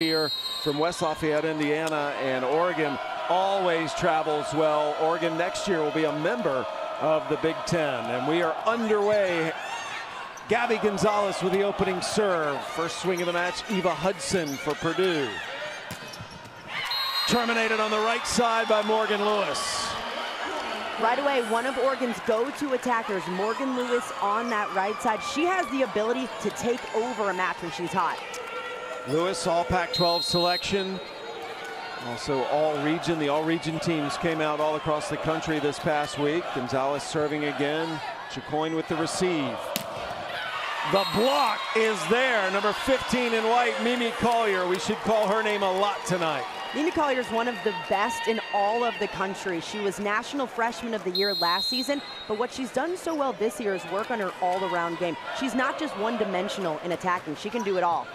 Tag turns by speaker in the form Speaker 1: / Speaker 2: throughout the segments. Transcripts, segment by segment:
Speaker 1: here from West Lafayette, Indiana, and Oregon always travels well. Oregon next year will be a member of the Big Ten, and we are underway. Gabby Gonzalez with the opening serve. First swing of the match, Eva Hudson for Purdue. Terminated on the right side by Morgan Lewis.
Speaker 2: Right away, one of Oregon's go-to attackers, Morgan Lewis on that right side. She has the ability to take over a match when she's hot.
Speaker 1: Lewis, all Pac-12 selection. Also all region, the all region teams came out all across the country this past week. Gonzalez serving again. Chicoine with the receive. The block is there. Number 15 in white, Mimi Colyer. We should call her name a lot tonight.
Speaker 2: Mimi Colyer is one of the best in all of the country. She was National Freshman of the Year last season, but what she's done so well this year is work on her all-around game. She's not just one-dimensional in attacking. She can do it all.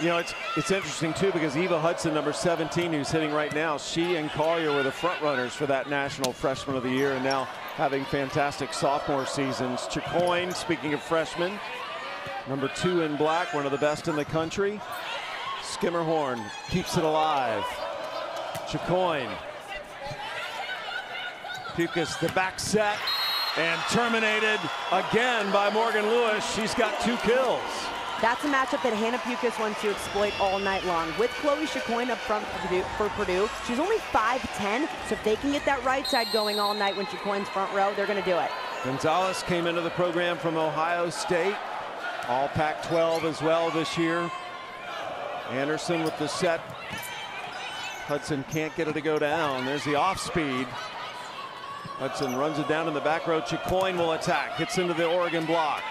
Speaker 1: You know, it's it's interesting too because Eva Hudson, number 17, who's hitting right now, she and Colyer were the front runners for that National Freshman of the Year, and now having fantastic sophomore seasons. Chicoine, speaking of freshmen, number two in black, one of the best in the country. Schermerhorn keeps it alive. Chicoine. Pukas the back set and terminated again by Morgan Lewis. She's got two kills.
Speaker 2: That's a matchup that Hannah Pukas wants to exploit all night long. With Chloe Chicoine up front for Purdue, she's only 5'10", so if they can get that right side going all night when Chicoine's front row, they're going to do it.
Speaker 1: Gonzalez came into the program from Ohio State. All Pac-12 as well this year. Anderson with the set. Hudson can't get it to go down. There's the off speed. Hudson runs it down in the back row. Chicoine will attack. Gets into the Oregon block.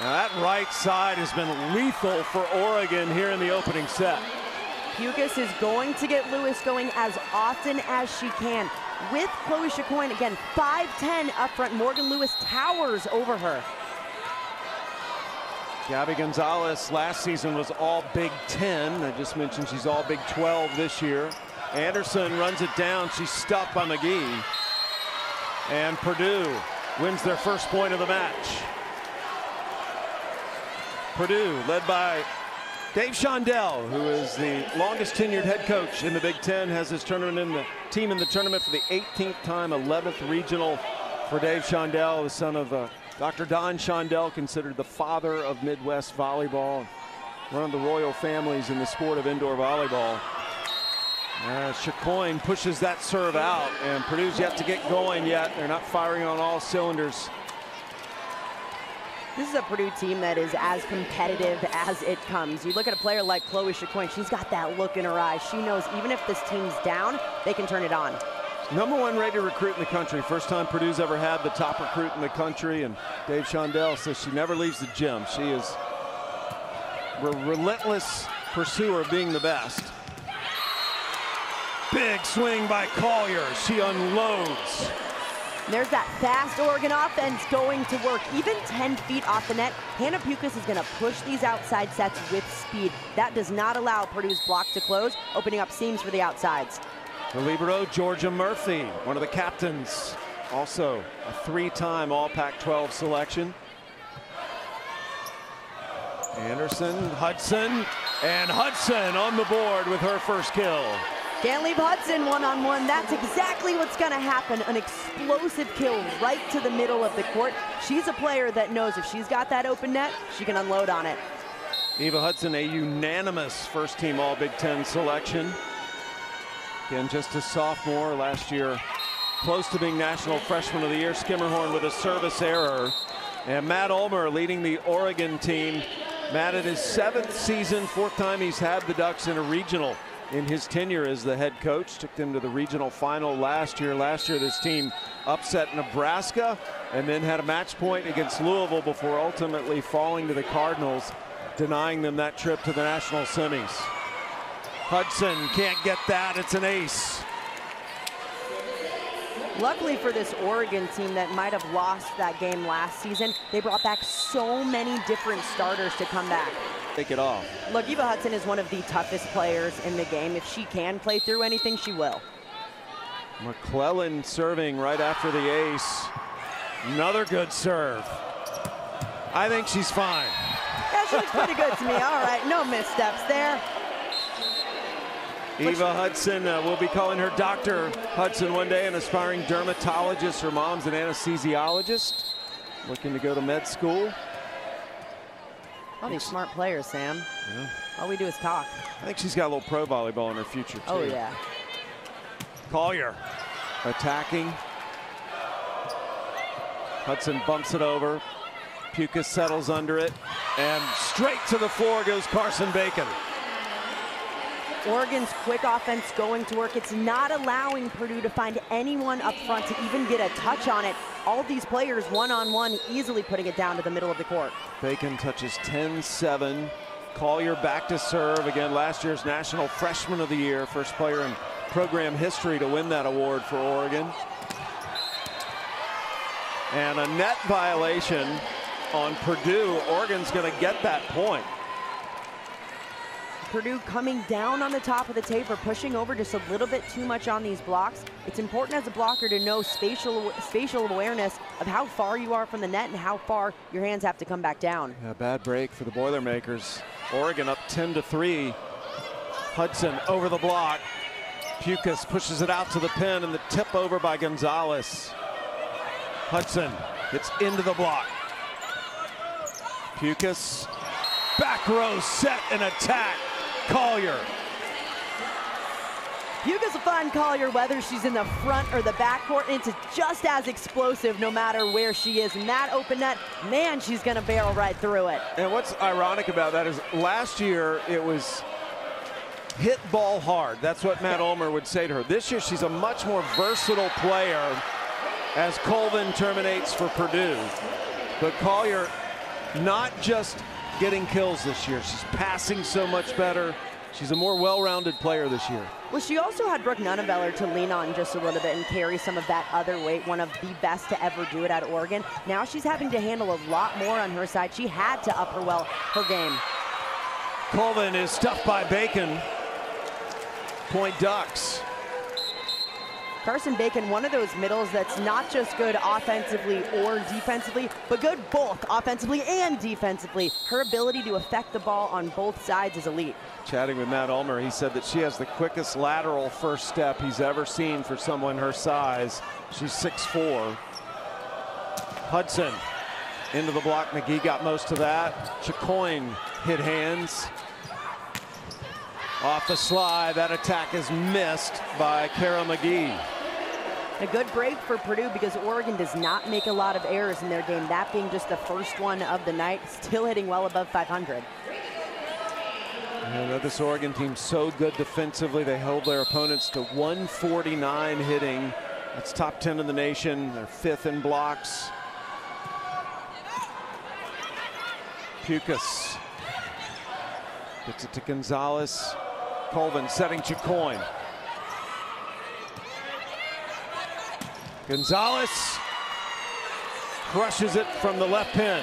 Speaker 1: Now that right side has been lethal for Oregon here in the opening set.
Speaker 2: Pukas is going to get Lewis going as often as she can. With Chloe Chicoine, again, 5'10 up front. Morgan Lewis towers over her.
Speaker 1: Gabby Gonzalez last season was all Big Ten. I just mentioned she's all Big 12 this year. Anderson runs it down. She's stopped by McGee. And Purdue wins their first point of the match. Purdue, led by Dave Shondell, who is the longest tenured head coach in the Big Ten, has his tournament in the team in the tournament for the 18th time, 11th regional for Dave Shondell, the son of uh, Dr. Don Shondell, considered the father of Midwest volleyball, one of the royal families in the sport of indoor volleyball. Uh, pushes that serve out, and Purdue's yet to get going yet. They're not firing on all cylinders.
Speaker 2: This is a Purdue team that is as competitive as it comes. You look at a player like Chloe Chicoine, she's got that look in her eyes. She knows even if this team's down, they can turn it on.
Speaker 1: Number one rated recruit in the country. First time Purdue's ever had the top recruit in the country. And Dave Shondell says she never leaves the gym. She is a relentless pursuer of being the best. Big swing by Colyer. She unloads.
Speaker 2: There's that fast Oregon offense going to work. Even 10 feet off the net, Hannah Pukas is going to push these outside sets with speed. That does not allow Purdue's block to close, opening up seams for the outsides.
Speaker 1: The libero, Georgia Murphy, one of the captains. Also a three-time All Pac-12 selection. Anderson, Hudson, and Hudson on the board with her first kill.
Speaker 2: Can't leave Hudson one-on-one. -on -one. That's exactly what's going to happen. An explosive kill right to the middle of the court. She's a player that knows if she's got that open net, she can unload on it.
Speaker 1: Eva Hudson, a unanimous first-team All-Big Ten selection. Again, just a sophomore last year. Close to being National Freshman of the Year. Schermerhorn with a service error. And Matt Ulmer leading the Oregon team. Matt in his seventh season, fourth time he's had the Ducks in a regional in his tenure as the head coach. Took them to the regional final last year. Last year, this team upset Nebraska and then had a match point against Louisville before ultimately falling to the Cardinals, denying them that trip to the national semis. Hudson can't get that. It's an ace.
Speaker 2: Luckily for this Oregon team that might have lost that game last season, they brought back so many different starters to come back
Speaker 1: take it off.
Speaker 2: Look, Eva Hudson is one of the toughest players in the game. If she can play through anything, she will.
Speaker 1: McClellan serving right after the ace. Another good serve. I think she's fine.
Speaker 2: Yeah, she looks pretty good to me. All right, no missteps there.
Speaker 1: Eva Hudson, uh, we'll be calling her Dr. Hudson one day, an aspiring dermatologist. Her mom's an anesthesiologist, looking to go to med school.
Speaker 2: All these smart players, Sam. Yeah. All we do is talk.
Speaker 1: I think she's got a little pro volleyball in her future, oh, too.
Speaker 2: Oh, yeah.
Speaker 1: Colyer attacking. Hudson bumps it over. Puka settles under it. And straight to the floor goes Carson Bacon.
Speaker 2: Oregon's quick offense going to work. It's not allowing Purdue to find anyone up front to even get a touch on it. All these players one-on-one -on -one, easily putting it down to the middle of the court.
Speaker 1: Bacon touches 10-7. Colyer back to serve. Again, last year's National Freshman of the Year. First player in program history to win that award for Oregon. And a net violation on Purdue. Oregon's going to get that point.
Speaker 2: Purdue coming down on the top of the tape or pushing over just a little bit too much on these blocks. It's important as a blocker to know spatial spatial awareness of how far you are from the net and how far your hands have to come back down.
Speaker 1: Yeah, bad break for the Boilermakers. Oregon up 10 to 3. Hudson over the block. Pukas pushes it out to the pin and the tip over by Gonzalez. Hudson gets into the block. Pukas, back row set and attack. Colyer.
Speaker 2: Pukas will find Colyer whether she's in the front or the back court. And it's just as explosive no matter where she is. And that open net, man, she's going to barrel right through it.
Speaker 1: And what's ironic about that is last year it was hit ball hard. That's what Matt Ulmer would say to her. This year she's a much more versatile player as Colvin terminates for Purdue. But Colyer not just getting kills this year. She's passing so much better. She's a more well-rounded player this year.
Speaker 2: Well, she also had Brooke Nuneviller to lean on just a little bit and carry some of that other weight, one of the best to ever do it at Oregon. Now she's having to handle a lot more on her side. She had to up her well her game.
Speaker 1: Colvin is stuffed by Bacon. Point Ducks.
Speaker 2: Carson Bacon, one of those middles that's not just good offensively or defensively, but good both offensively and defensively. Her ability to affect the ball on both sides is elite.
Speaker 1: Chatting with Matt Ulmer, he said that she has the quickest lateral first step he's ever seen for someone her size. She's 6'4". Hudson into the block. McGee got most of that. Chicoine hit hands. Off the slide, that attack is missed by Kara McGee.
Speaker 2: A good break for Purdue because Oregon does not make a lot of errors in their game, that being just the first one of the night, still hitting well above 500.
Speaker 1: You know, this Oregon team so good defensively. They held their opponents to 149 hitting. That's top 10 in the nation. They're fifth in blocks. Pukas gets it to Gonzalez. Colvin setting Chicoine. Gonzalez crushes it from the left pin.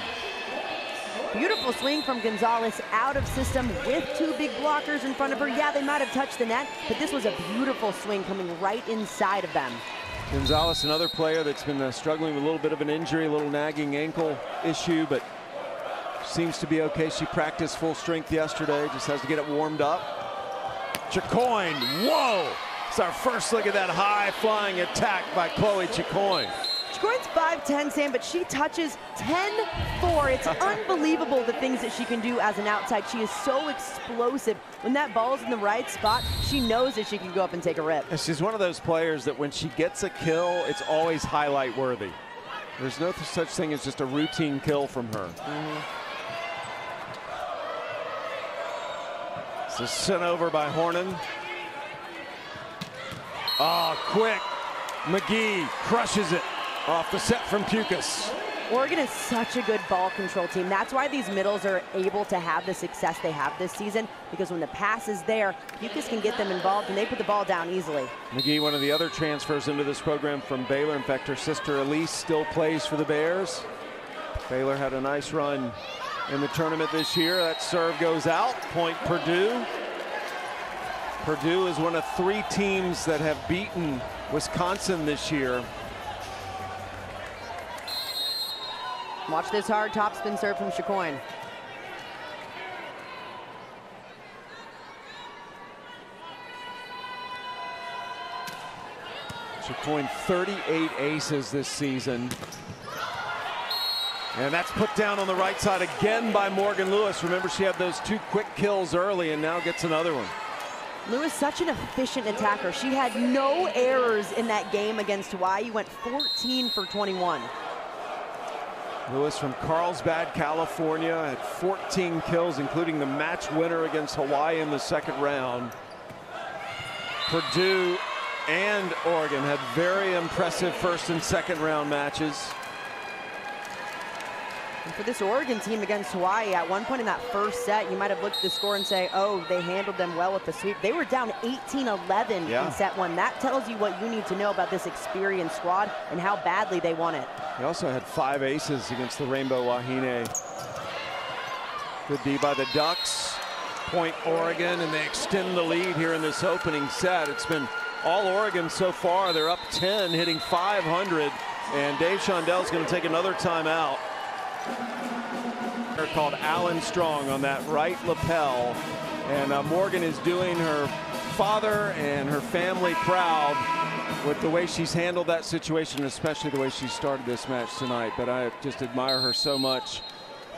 Speaker 2: Beautiful swing from Gonzalez out of system with two big blockers in front of her. Yeah, they might have touched the net, but this was a beautiful swing coming right inside of them.
Speaker 1: Gonzalez, another player that's been uh, struggling with a little bit of an injury, a little nagging ankle issue, but seems to be okay. She practiced full strength yesterday, just has to get it warmed up. Chicoine, whoa! It's our first look at that high flying attack by Chloe Chicoine.
Speaker 2: Chicoine's 5'10", Sam, but she touches 10-4. It's unbelievable the things that she can do as an outside. She is so explosive. When that ball's in the right spot, she knows that she can go up and take a rip.
Speaker 1: And she's one of those players that when she gets a kill, it's always highlight worthy. There's no such thing as just a routine kill from her. Mm -hmm. So sent over by Hornung. Oh, quick. McGee crushes it off the set from Pukas.
Speaker 2: Oregon is such a good ball control team. That's why these middles are able to have the success they have this season because when the pass is there, Pukas can get them involved and they put the ball down easily.
Speaker 1: McGee, one of the other transfers into this program from Baylor. In fact, her sister Elise still plays for the Bears. Baylor had a nice run in the tournament this year. That serve goes out. Point Purdue. Purdue is one of three teams that have beaten Wisconsin this year.
Speaker 2: Watch this hard topspin serve from Chicoine.
Speaker 1: Chicoine 38 aces this season. And that's put down on the right side again by Morgan Lewis. Remember, she had those two quick kills early and now gets another one.
Speaker 2: Lewis, such an efficient attacker. She had no errors in that game against Hawaii. Went 14 for 21.
Speaker 1: Lewis from Carlsbad, California, had 14 kills, including the match winner against Hawaii in the second round. Purdue and Oregon had very impressive first and second round matches.
Speaker 2: And for this Oregon team against Hawaii, at one point in that first set, you might have looked at the score and say, oh, they handled them well with the sweep. They were down 18-11 yeah. in set one. That tells you what you need to know about this experienced squad and how badly they want it.
Speaker 1: They also had five aces against the Rainbow Wahine. Good D by the Ducks. Point Oregon, and they extend the lead here in this opening set. It's been all Oregon so far. They're up 10, hitting 500. And Dave Shondell is going to take another timeout. Called Alan Strong on that right lapel. And uh, Morgan is doing her father and her family proud with the way she's handled that situation, especially the way she started this match tonight. But I just admire her so much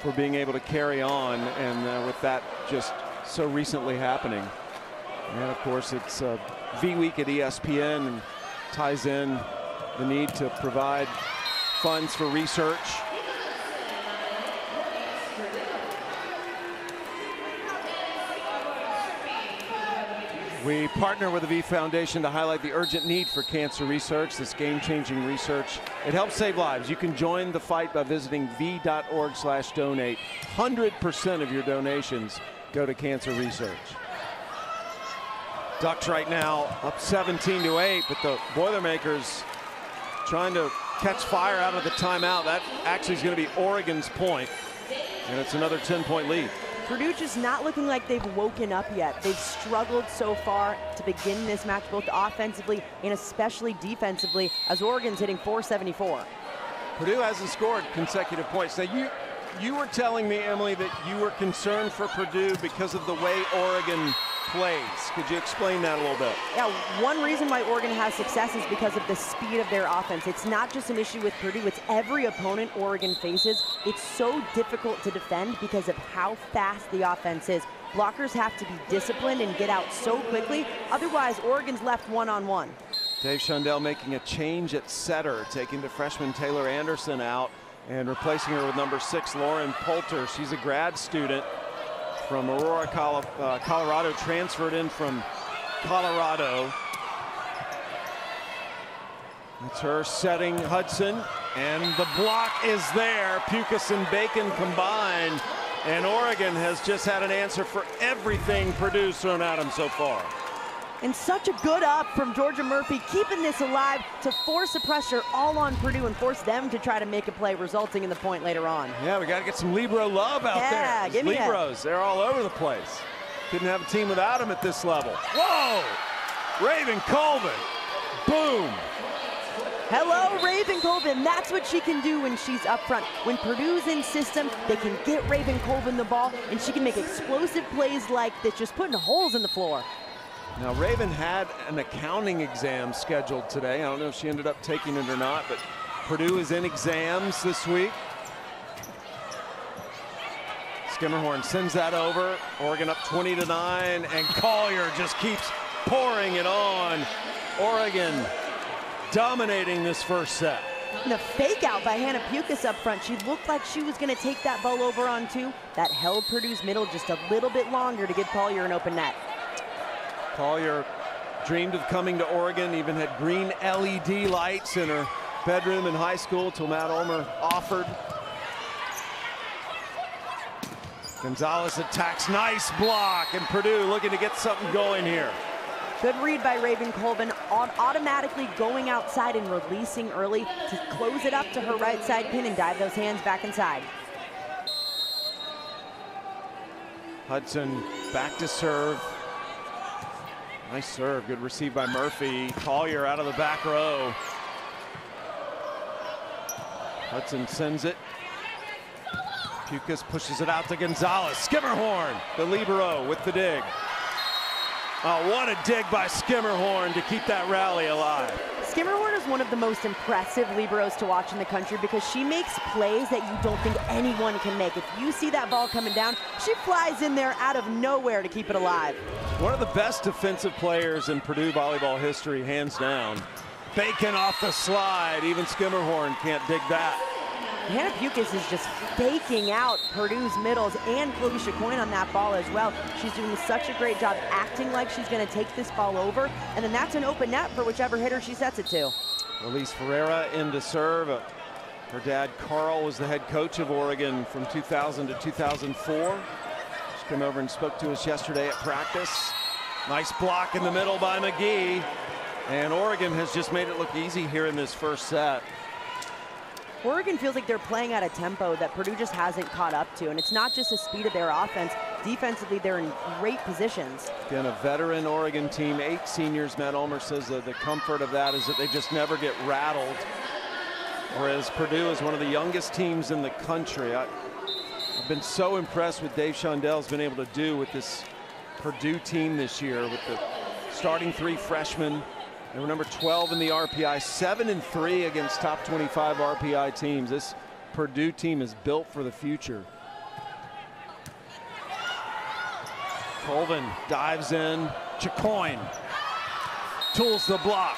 Speaker 1: for being able to carry on and uh, with that just so recently happening. And of course, it's uh, V Week at ESPN and ties in the need to provide funds for research We partner with the V Foundation to highlight the urgent need for cancer research, this game-changing research. It helps save lives. You can join the fight by visiting v.org slash donate. 100% of your donations go to cancer research. Ducks right now up 17 to 8, but the Boilermakers trying to catch fire out of the timeout. That actually is going to be Oregon's point, and it's another 10-point lead.
Speaker 2: Purdue just not looking like they've woken up yet. They've struggled so far to begin this match, both offensively and especially defensively, as Oregon's hitting 474.
Speaker 1: Purdue hasn't scored consecutive points. Now, you, you were telling me, Emily, that you were concerned for Purdue because of the way Oregon plays. Could you explain that a little bit?
Speaker 2: Yeah, one reason why Oregon has success is because of the speed of their offense. It's not just an issue with Purdue, it's every opponent Oregon faces. It's so difficult to defend because of how fast the offense is. Blockers have to be disciplined and get out so quickly. Otherwise, Oregon's left one-on-one. -on -one.
Speaker 1: Dave Shondell making a change at setter, taking the freshman Taylor Anderson out and replacing her with number six, Lauren Poulter. She's a grad student from Aurora, uh, Colorado, transferred in from Colorado. That's her setting Hudson, and the block is there. Pukas and Bacon combined, and Oregon has just had an answer for everything Purdue's thrown at them so far.
Speaker 2: And such a good up from Georgia Murphy, keeping this alive to force the pressure all on Purdue and force them to try to make a play, resulting in the point later on.
Speaker 1: Yeah, we got to get some Libero love out
Speaker 2: yeah,
Speaker 1: there.
Speaker 2: Give me
Speaker 1: Liberos, they're all over the place. Couldn't have a team without them at this level. Whoa! Raven Colvin. Boom.
Speaker 2: Hello, Raven Colvin. That's what she can do when she's up front. When Purdue's in system, they can get Raven Colvin the ball, and she can make explosive plays like this, just putting holes in the floor.
Speaker 1: Now, Raven had an accounting exam scheduled today. I don't know if she ended up taking it or not, but Purdue is in exams this week. Schermerhorn sends that over. Oregon up 20 to 9, and Colyer just keeps pouring it on. Oregon dominating this first set.
Speaker 2: And the fake out by Hannah Pukas up front. She looked like she was going to take that ball over on two. That held Purdue's middle just a little bit longer to give Colyer an open net.
Speaker 1: Colyer dreamed of coming to Oregon, even had green LED lights in her bedroom in high school till Matt Ulmer offered. Gonzalez attacks, nice block, and Purdue looking to get something going here.
Speaker 2: Good read by Raven Colvin, on automatically going outside and releasing early to close it up to her right side pin and dive those hands back inside.
Speaker 1: Hudson back to serve. Nice serve, good receive by Murphy. Colyer out of the back row. Hudson sends it. Pukas pushes it out to Gonzalez. Schermerhorn, the libero with the dig. Oh, what a dig by Schermerhorn to keep that rally alive.
Speaker 2: Schermerhorn is one of the most impressive Liberos to watch in the country because she makes plays that you don't think anyone can make. If you see that ball coming down, she flies in there out of nowhere to keep it alive.
Speaker 1: One of the best defensive players in Purdue volleyball history, hands down. Bacon off the slide. Even Schermerhorn can't dig that.
Speaker 2: Hannah Pukas is just faking out Purdue's middles and Chloe Chicoine on that ball as well. She's doing such a great job acting like she's going to take this ball over, and then that's an open net for whichever hitter she sets it to.
Speaker 1: Elise Ferreira into serve. Her dad, Carl, was the head coach of Oregon from 2000 to 2004. She came over and spoke to us yesterday at practice. Nice block in the middle by McGee. And Oregon has just made it look easy here in this first set.
Speaker 2: Oregon feels like they're playing at a tempo that Purdue just hasn't caught up to. And it's not just the speed of their offense. Defensively, they're in great positions.
Speaker 1: Again, a veteran Oregon team, eight seniors. Matt Ulmer says that the comfort of that is that they just never get rattled. Whereas Purdue is one of the youngest teams in the country. I, have been so impressed with Dave Shondell's been able to do with this Purdue team this year with the starting three freshmen, they were number 12 in the RPI, 7 and 3 against top 25 RPI teams. This Purdue team is built for the future. Colvin dives in. Chicoine tools the block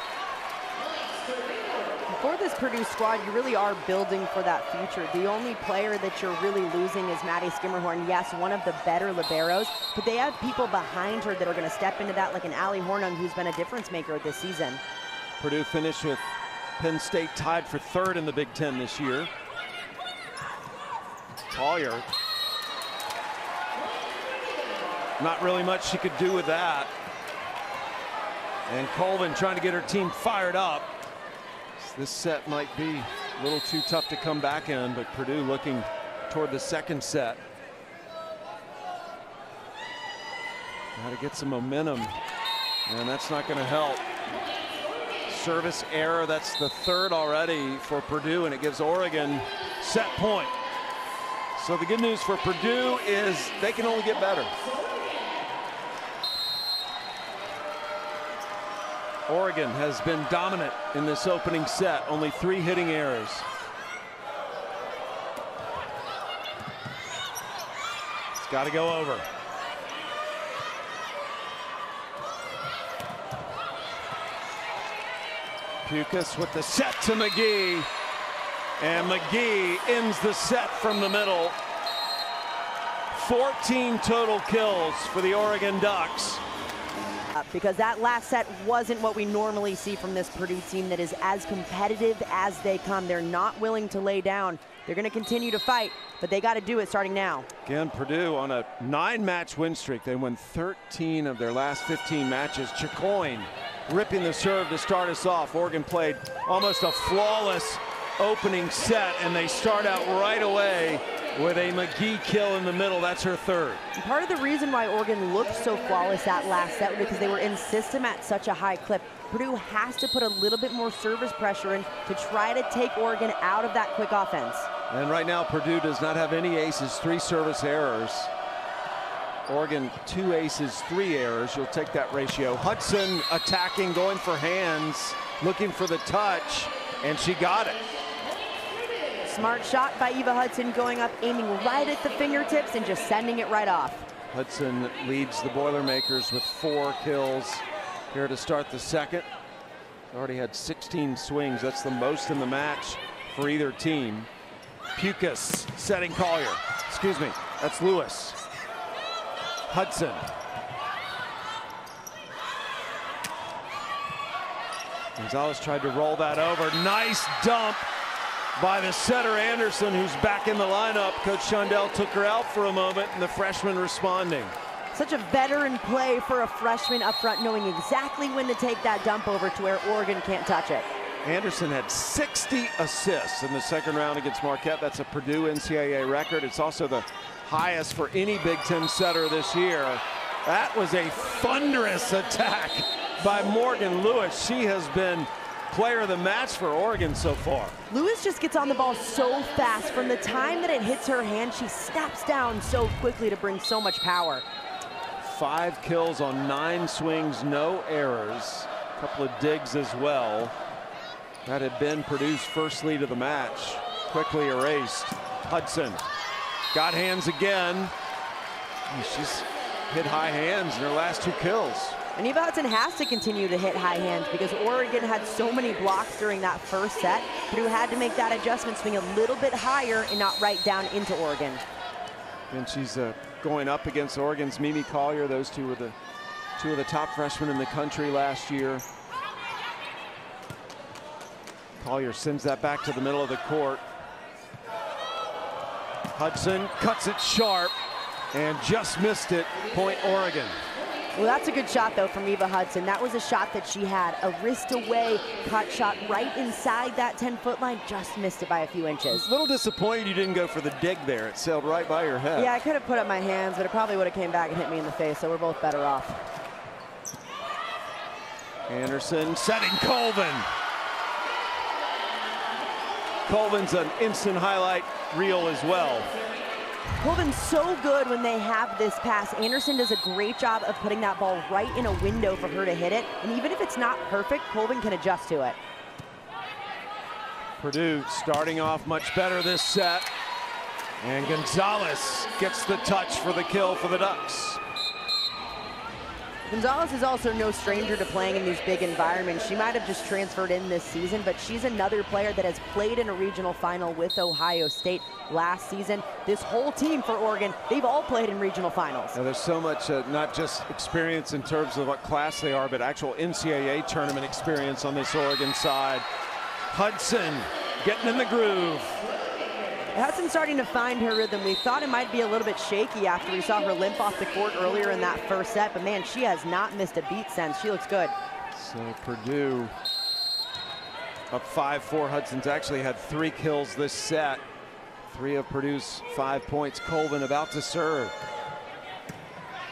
Speaker 2: for this Purdue squad, you really are building for that future. The only player that you're really losing is Maddie Schermerhorn. Yes, one of the better liberos, but they have people behind her that are going to step into that, like an Allie Hornung, who's been a difference maker this season.
Speaker 1: Purdue finished with Penn State tied for third in the Big Ten this year. Colyer. Not really much she could do with that. And Colvin trying to get her team fired up. This set might be a little too tough to come back in, but Purdue looking toward the second set. Got to get some momentum, and that's not going to help. Service error, that's the third already for Purdue, and it gives Oregon set point. So the good news for Purdue is they can only get better. Oregon has been dominant in this opening set, only three hitting errors. It's got to go over. Pukas with the set to McGee. And McGee ends the set from the middle. 14 total kills for the Oregon Ducks
Speaker 2: because that last set wasn't what we normally see from this Purdue team that is as competitive as they come. They're not willing to lay down. They're going to continue to fight, but they got to do it starting now.
Speaker 1: Again, Purdue on a nine-match win streak. They won 13 of their last 15 matches. Chicoine ripping the serve to start us off. Oregon played almost a flawless opening set, and they start out right away with a McGee kill in the middle. That's her third.
Speaker 2: Part of the reason why Oregon looked so flawless that last set because they were in system at such a high clip. Purdue has to put a little bit more service pressure in to try to take Oregon out of that quick offense.
Speaker 1: And right now, Purdue does not have any aces, three service errors. Oregon, two aces, three errors. You'll take that ratio. Hudson attacking, going for hands, looking for the touch, and she got it.
Speaker 2: Smart shot by Eva Hudson going up, aiming right at the fingertips and just sending it right off.
Speaker 1: Hudson leads the Boilermakers with four kills here to start the second. Already had 16 swings. That's the most in the match for either team. Pukas setting Colyer. Excuse me, that's Lewis. Hudson. Gonzalez tried to roll that over. Nice dump by the setter Anderson, who's back in the lineup. Coach Shondell took her out for a moment, and the freshman responding.
Speaker 2: Such a veteran play for a freshman up front, knowing exactly when to take that dump over to where Oregon can't touch it.
Speaker 1: Anderson had 60 assists in the second round against Marquette. That's a Purdue NCAA record. It's also the highest for any Big Ten setter this year. That was a thunderous attack by Morgan Lewis. She has been player of the match for Oregon so far.
Speaker 2: Lewis just gets on the ball so fast. From the time that it hits her hand, she snaps down so quickly to bring so much power.
Speaker 1: five kills on nine swings, no errors. A couple of digs as well. That had been Purdue's first lead of the match. Quickly erased. Hudson got hands again. She's hit high hands in her last two kills.
Speaker 2: And Eva Hudson has to continue to hit high hands because Oregon had so many blocks during that first set. Purdue had to make that adjustment, swing a little bit higher and not right down into Oregon.
Speaker 1: And she's uh, going up against Oregon's Mimi Colyer. Those two were the two of the top freshmen in the country last year. Colyer sends that back to the middle of the court. Hudson cuts it sharp and just missed it. Point Oregon.
Speaker 2: Well, that's a good shot, though, from Eva Hudson. That was a shot that she had. A wrist away, cut shot right inside that 10-foot line. Just missed it by a few inches.
Speaker 1: A little disappointed you didn't go for the dig there. It sailed right by your head.
Speaker 2: Yeah, I could have put up my hands, but it probably would have came back and hit me in the face, so we're both better off.
Speaker 1: Anderson setting Colvin. Colvin's an instant highlight reel as well.
Speaker 2: Colvin's so good when they have this pass. Anderson does a great job of putting that ball right in a window for her to hit it. And even if it's not perfect, Colvin can adjust to it.
Speaker 1: Purdue starting off much better this set. And Gonzalez gets the touch for the kill for the Ducks.
Speaker 2: Gonzalez is also no stranger to playing in these big environments. She might have just transferred in this season, but she's another player that has played in a regional final with Ohio State last season. This whole team for Oregon, they've all played in regional finals.
Speaker 1: Now, there's so much, uh, not just experience in terms of what class they are, but actual NCAA tournament experience on this Oregon side. Hudson getting in the groove.
Speaker 2: Hudson's starting to find her rhythm. We thought it might be a little bit shaky after we saw her limp off the court earlier in that first set, but man, she has not missed a beat since. She looks good.
Speaker 1: So Purdue up 5-4. Hudson's actually had three kills this set. Three of Purdue's five points. Colvin about to serve.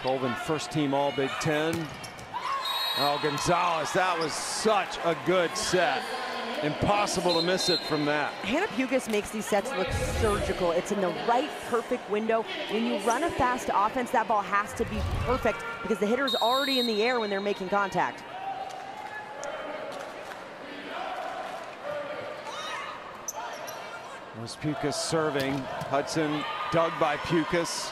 Speaker 1: Colvin first team all Big Ten. Oh, Gonzalez, that was such a good set. Impossible to miss it from that.
Speaker 2: Hannah Pukas makes these sets look surgical. It's in the right, perfect window. When you run a fast offense, that ball has to be perfect because the hitter's already in the air when they're making contact.
Speaker 1: Was Pukas serving. Hudson dug by Pukas.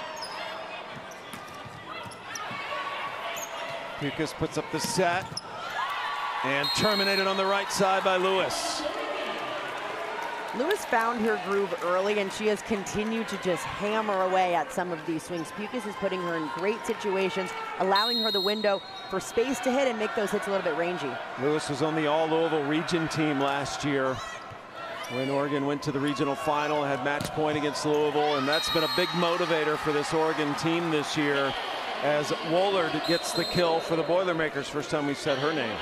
Speaker 1: Pukas puts up the set. And terminated on the right side by Lewis.
Speaker 2: Lewis found her groove early, and she has continued to just hammer away at some of these swings. Pukas is putting her in great situations, allowing her the window for space to hit and make those hits a little bit rangy.
Speaker 1: Lewis was on the All-Louisville region team last year when Oregon went to the regional final, had match point against Louisville, and that's been a big motivator for this Oregon team this year as Wohlard gets the kill for the Boilermakers. First time we said her name.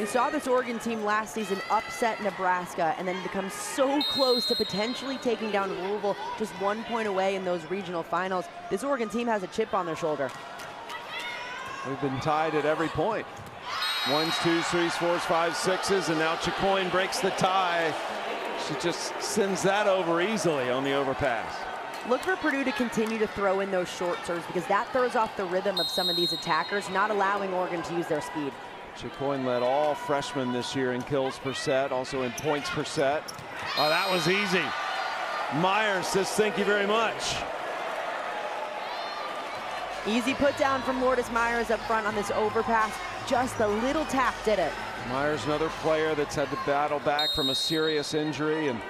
Speaker 2: We saw this Oregon team last season upset Nebraska and then become so close to potentially taking down Louisville just one point away in those regional finals. This Oregon team has a chip on their shoulder.
Speaker 1: We've been tied at every point. Ones, twos, threes, fours, fives, sixes, and now Chicoine breaks the tie. She just sends that over easily on the overpass.
Speaker 2: Look for Purdue to continue to throw in those short serves because that throws off the rhythm of some of these attackers, not allowing Oregon to use their speed.
Speaker 1: Chicoine led all freshmen this year in kills per set, also in points per set. Oh, that was easy. Myers says thank you very much.
Speaker 2: Easy put down from Lourdes Myers up front on this overpass. Just a little tap did it.
Speaker 1: Myers, another player that's had to battle back from a serious injury and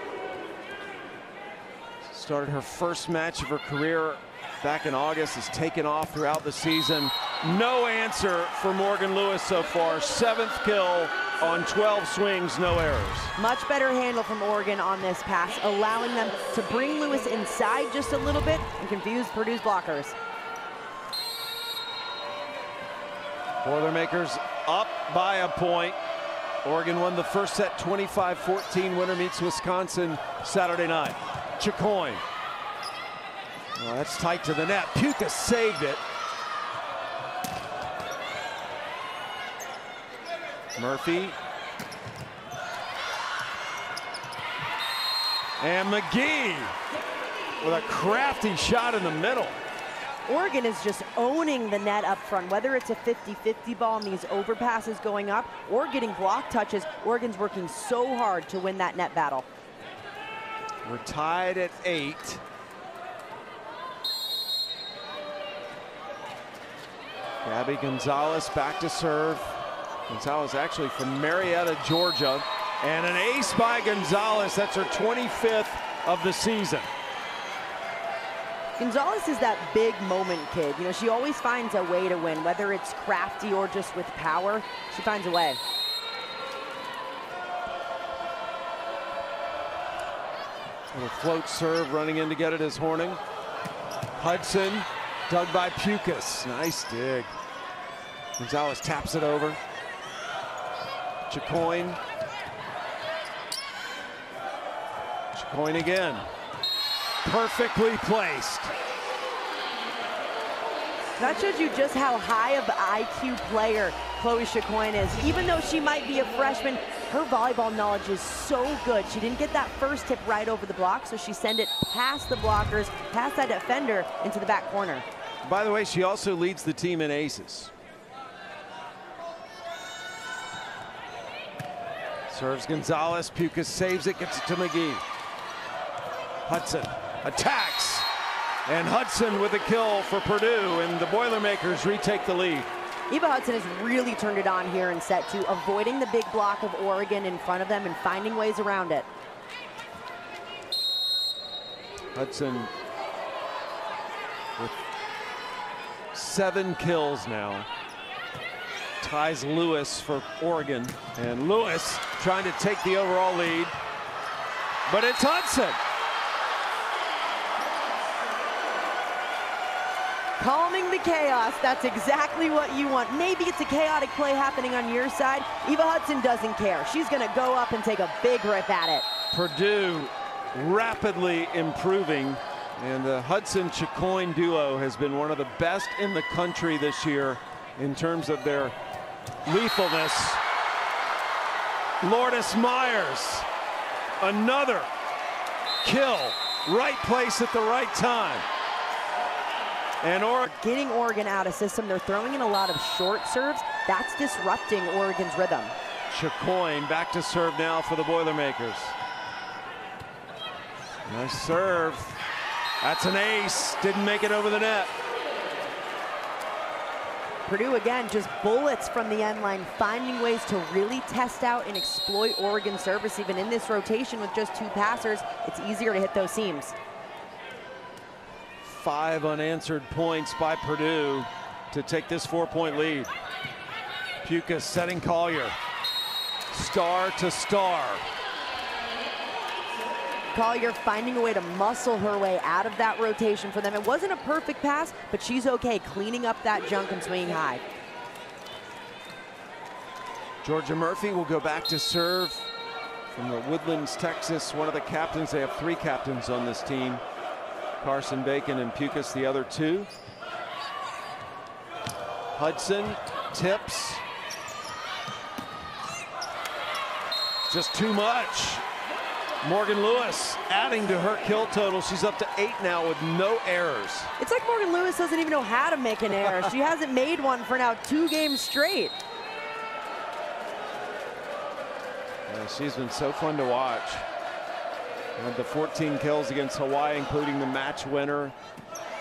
Speaker 1: started her first match of her career back in August, has taken off throughout the season. No answer for Morgan Lewis so far. Seventh kill on 12 swings, no errors.
Speaker 2: Much better handle from Oregon on this pass, allowing them to bring Lewis inside just a little bit and confuse Purdue's blockers.
Speaker 1: Boilermakers up by a point. Oregon won the first set 25-14. Winner meets Wisconsin Saturday night. Chicoine. Oh, that's tight to the net. Puka saved it. Murphy. And McGee with a crafty shot in the middle.
Speaker 2: Oregon is just owning the net up front, whether it's a 50-50 ball and these overpasses going up or getting block touches. Oregon's working so hard to win that net battle.
Speaker 1: We're tied at eight. Gabby Gonzalez back to serve. Gonzalez actually from Marietta, Georgia. And an ace by Gonzalez. That's her 25th of the season.
Speaker 2: Gonzalez is that big moment kid. You know, she always finds a way to win, whether it's crafty or just with power. She finds a way.
Speaker 1: Little float serve running in to get it is Hornung. Hudson dug by Pukas. Nice dig. Gonzalez taps it over. Chicoine. Chicoine again. Perfectly placed.
Speaker 2: That shows you just how high of IQ player Chloe Chicoine is. Even though she might be a freshman, her volleyball knowledge is so good. She didn't get that first tip right over the block, so she sent it past the blockers, past that defender into the back corner.
Speaker 1: By the way, she also leads the team in aces. Serves Gonzalez, Pukas saves it, gets it to McGee. Hudson attacks, and Hudson with a kill for Purdue, and the Boilermakers retake the lead.
Speaker 2: Eva Hudson has really turned it on here in set two, avoiding the big block of Oregon in front of them and finding ways around it.
Speaker 1: Hudson seven kills now. Ties Lewis for Oregon. And Lewis trying to take the overall lead. But it's Hudson.
Speaker 2: calming the chaos. That's exactly what you want. Maybe it's a chaotic play happening on your side. Eva Hudson doesn't care. She's going to go up and take a big rip at it.
Speaker 1: Purdue rapidly improving. And the Hudson Chicoine duo has been one of the best in the country this year in terms of their lethalness. Lourdes Myers, another kill, right place at the right time.
Speaker 2: And Oregon getting Oregon out of system. They're throwing in a lot of short serves. That's disrupting Oregon's rhythm.
Speaker 1: Chicoine back to serve now for the Boilermakers. Nice serve. That's an ace. Didn't make it over the net.
Speaker 2: Purdue again just bullets from the end line, finding ways to really test out and exploit Oregon service. Even in this rotation with just two passers, it's easier to hit those seams
Speaker 1: five unanswered points by Purdue to take this four-point lead. Pukas setting Colyer. Star to star.
Speaker 2: Colyer finding a way to muscle her way out of that rotation for them. It wasn't a perfect pass, but she's okay cleaning up that junk and swinging high.
Speaker 1: Georgia Murphy will go back to serve from the Woodlands, Texas. One of the captains. They have three captains on this team. Carson Bacon and Pukas the other two. Hudson tips. Just too much. Morgan Lewis adding to her kill total. She's up to eight now with no errors.
Speaker 2: It's like Morgan Lewis doesn't even know how to make an error. she hasn't made one for now two games straight.
Speaker 1: Yeah, she's been so fun to watch. Had the 14 kills against Hawaii, including the match winner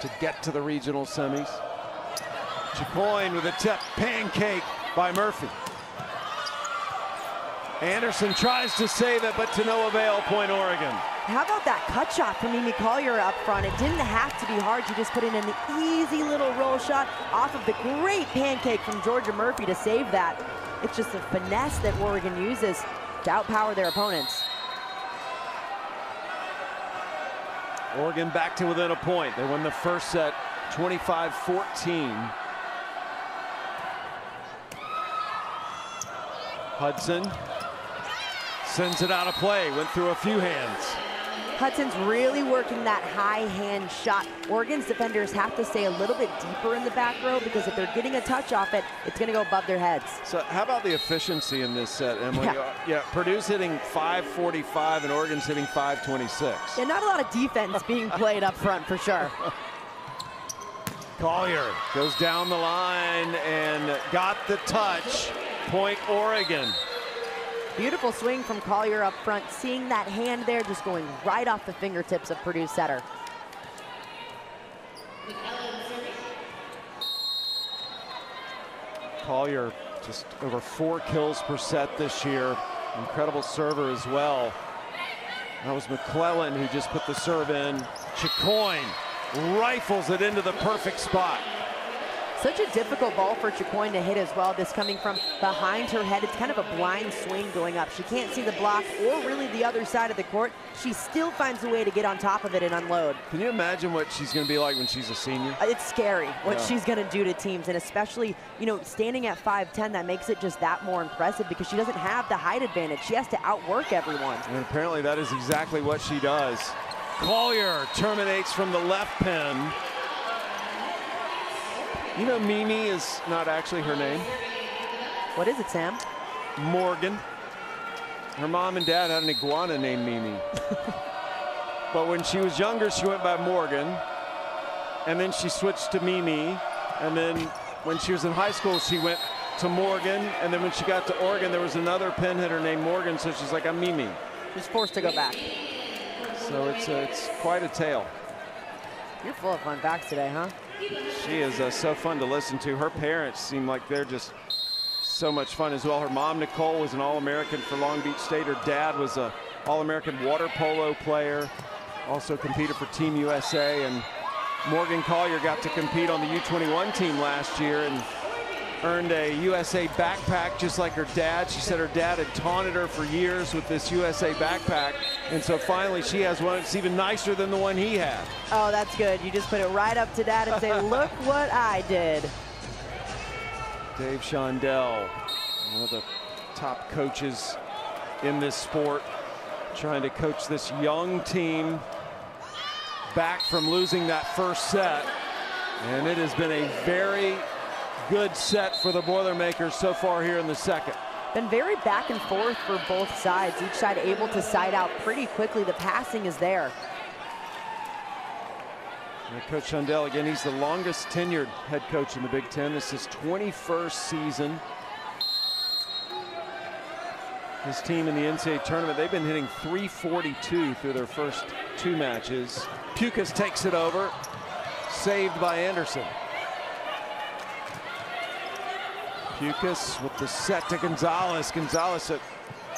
Speaker 1: to get to the regional semis. Chicoine with a tip, pancake by Murphy. Anderson tries to save it, but to no avail, point Oregon.
Speaker 2: How about that cut shot from Mimi Colyer up front? It didn't have to be hard. She just put in an easy little roll shot off of the great pancake from Georgia Murphy to save that. It's just the finesse that Oregon uses to outpower their opponents.
Speaker 1: Oregon back to within a point. They win the first set 25-14. Hudson sends it out of play, went through a few hands.
Speaker 2: Hudson's really working that high hand shot. Oregon's defenders have to stay a little bit deeper in the back row because if they're getting a touch off it, it's going to go above their heads.
Speaker 1: So how about the efficiency in this set, Emily? Yeah, yeah Purdue's hitting 545 and Oregon's hitting 526.
Speaker 2: Yeah, not a lot of defense being played up front for sure.
Speaker 1: Colyer goes down the line and got the touch. Point Oregon.
Speaker 2: Beautiful swing from Colyer up front. Seeing that hand there just going right off the fingertips of Purdue's setter.
Speaker 1: Colyer just over four kills per set this year. Incredible server as well. That was McClellan who just put the serve in. Chicoine rifles it into the perfect spot.
Speaker 2: Such a difficult ball for Chicoine to hit as well. This coming from behind her head. It's kind of a blind swing going up. She can't see the block or really the other side of the court. She still finds a way to get on top of it and unload.
Speaker 1: Can you imagine what she's going to be like when she's a senior?
Speaker 2: Uh, it's scary what
Speaker 1: yeah.
Speaker 2: she's going to do to teams, and especially, you know, standing at 5'10", that makes it just that more impressive because she doesn't have the height advantage. She has to outwork everyone.
Speaker 1: And apparently that is exactly what she does. Colyer terminates from the left pin. You know, Mimi is not actually her name.
Speaker 2: What is it, Sam?
Speaker 1: Morgan. Her mom and dad had an iguana named Mimi. but when she was younger, she went by Morgan. And then she switched to Mimi. And then when she was in high school, she went to Morgan. And then when she got to Oregon, there was another pin hitter named Morgan. So she's like, I'm Mimi.
Speaker 2: She's forced to go back.
Speaker 1: So it's, a, it's quite a tale.
Speaker 2: You're full of fun facts today, huh?
Speaker 1: She is uh, so fun to listen to. Her parents seem like they're just so much fun as well. Her mom, Nicole, was an All-American for Long Beach State. Her dad was a All-American water polo player, also competed for Team USA. And Morgan Colyer got to compete on the U21 team last year and earned a USA backpack just like her dad. She said her dad had taunted her for years with this USA backpack. And so finally she has one that's even nicer than the one he had.
Speaker 2: Oh, that's good. You just put it right up to dad and say, look what I did.
Speaker 1: Dave Shondell, one of the top coaches in this sport, trying to coach this young team back from losing that first set. And it has been a very good set for the Boilermakers so far here in the second.
Speaker 2: Been very back and forth for both sides. Each side able to side out pretty quickly. The passing is there.
Speaker 1: And Coach Shondell, again, he's the longest tenured head coach in the Big Ten. This is 21st season. His team in the NCAA tournament, they've been hitting 342 through their first two matches. Pukas takes it over, saved by Anderson. Pukas with the set to Gonzalez. Gonzalez, uh,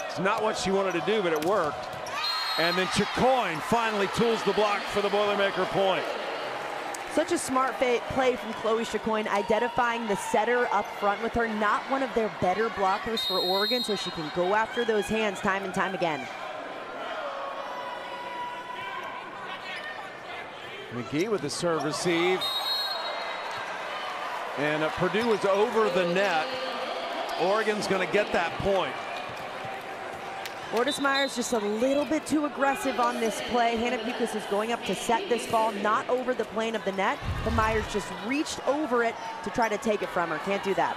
Speaker 1: it's not what she wanted to do, but it worked. And then Chicoine finally tools the block for the Boilermaker point.
Speaker 2: Such a smart play from Chloe Chicoine, identifying the setter up front with her. Not one of their better blockers for Oregon, so she can go after those hands time and time again.
Speaker 1: McGee with the serve receive. And uh, Purdue is over the net. Oregon's going to get that point.
Speaker 2: Lourdes Myers just a little bit too aggressive on this play. Hannah Pukas is going up to set this ball, not over the plane of the net, but Myers just reached over it to try to take it from her. Can't do that.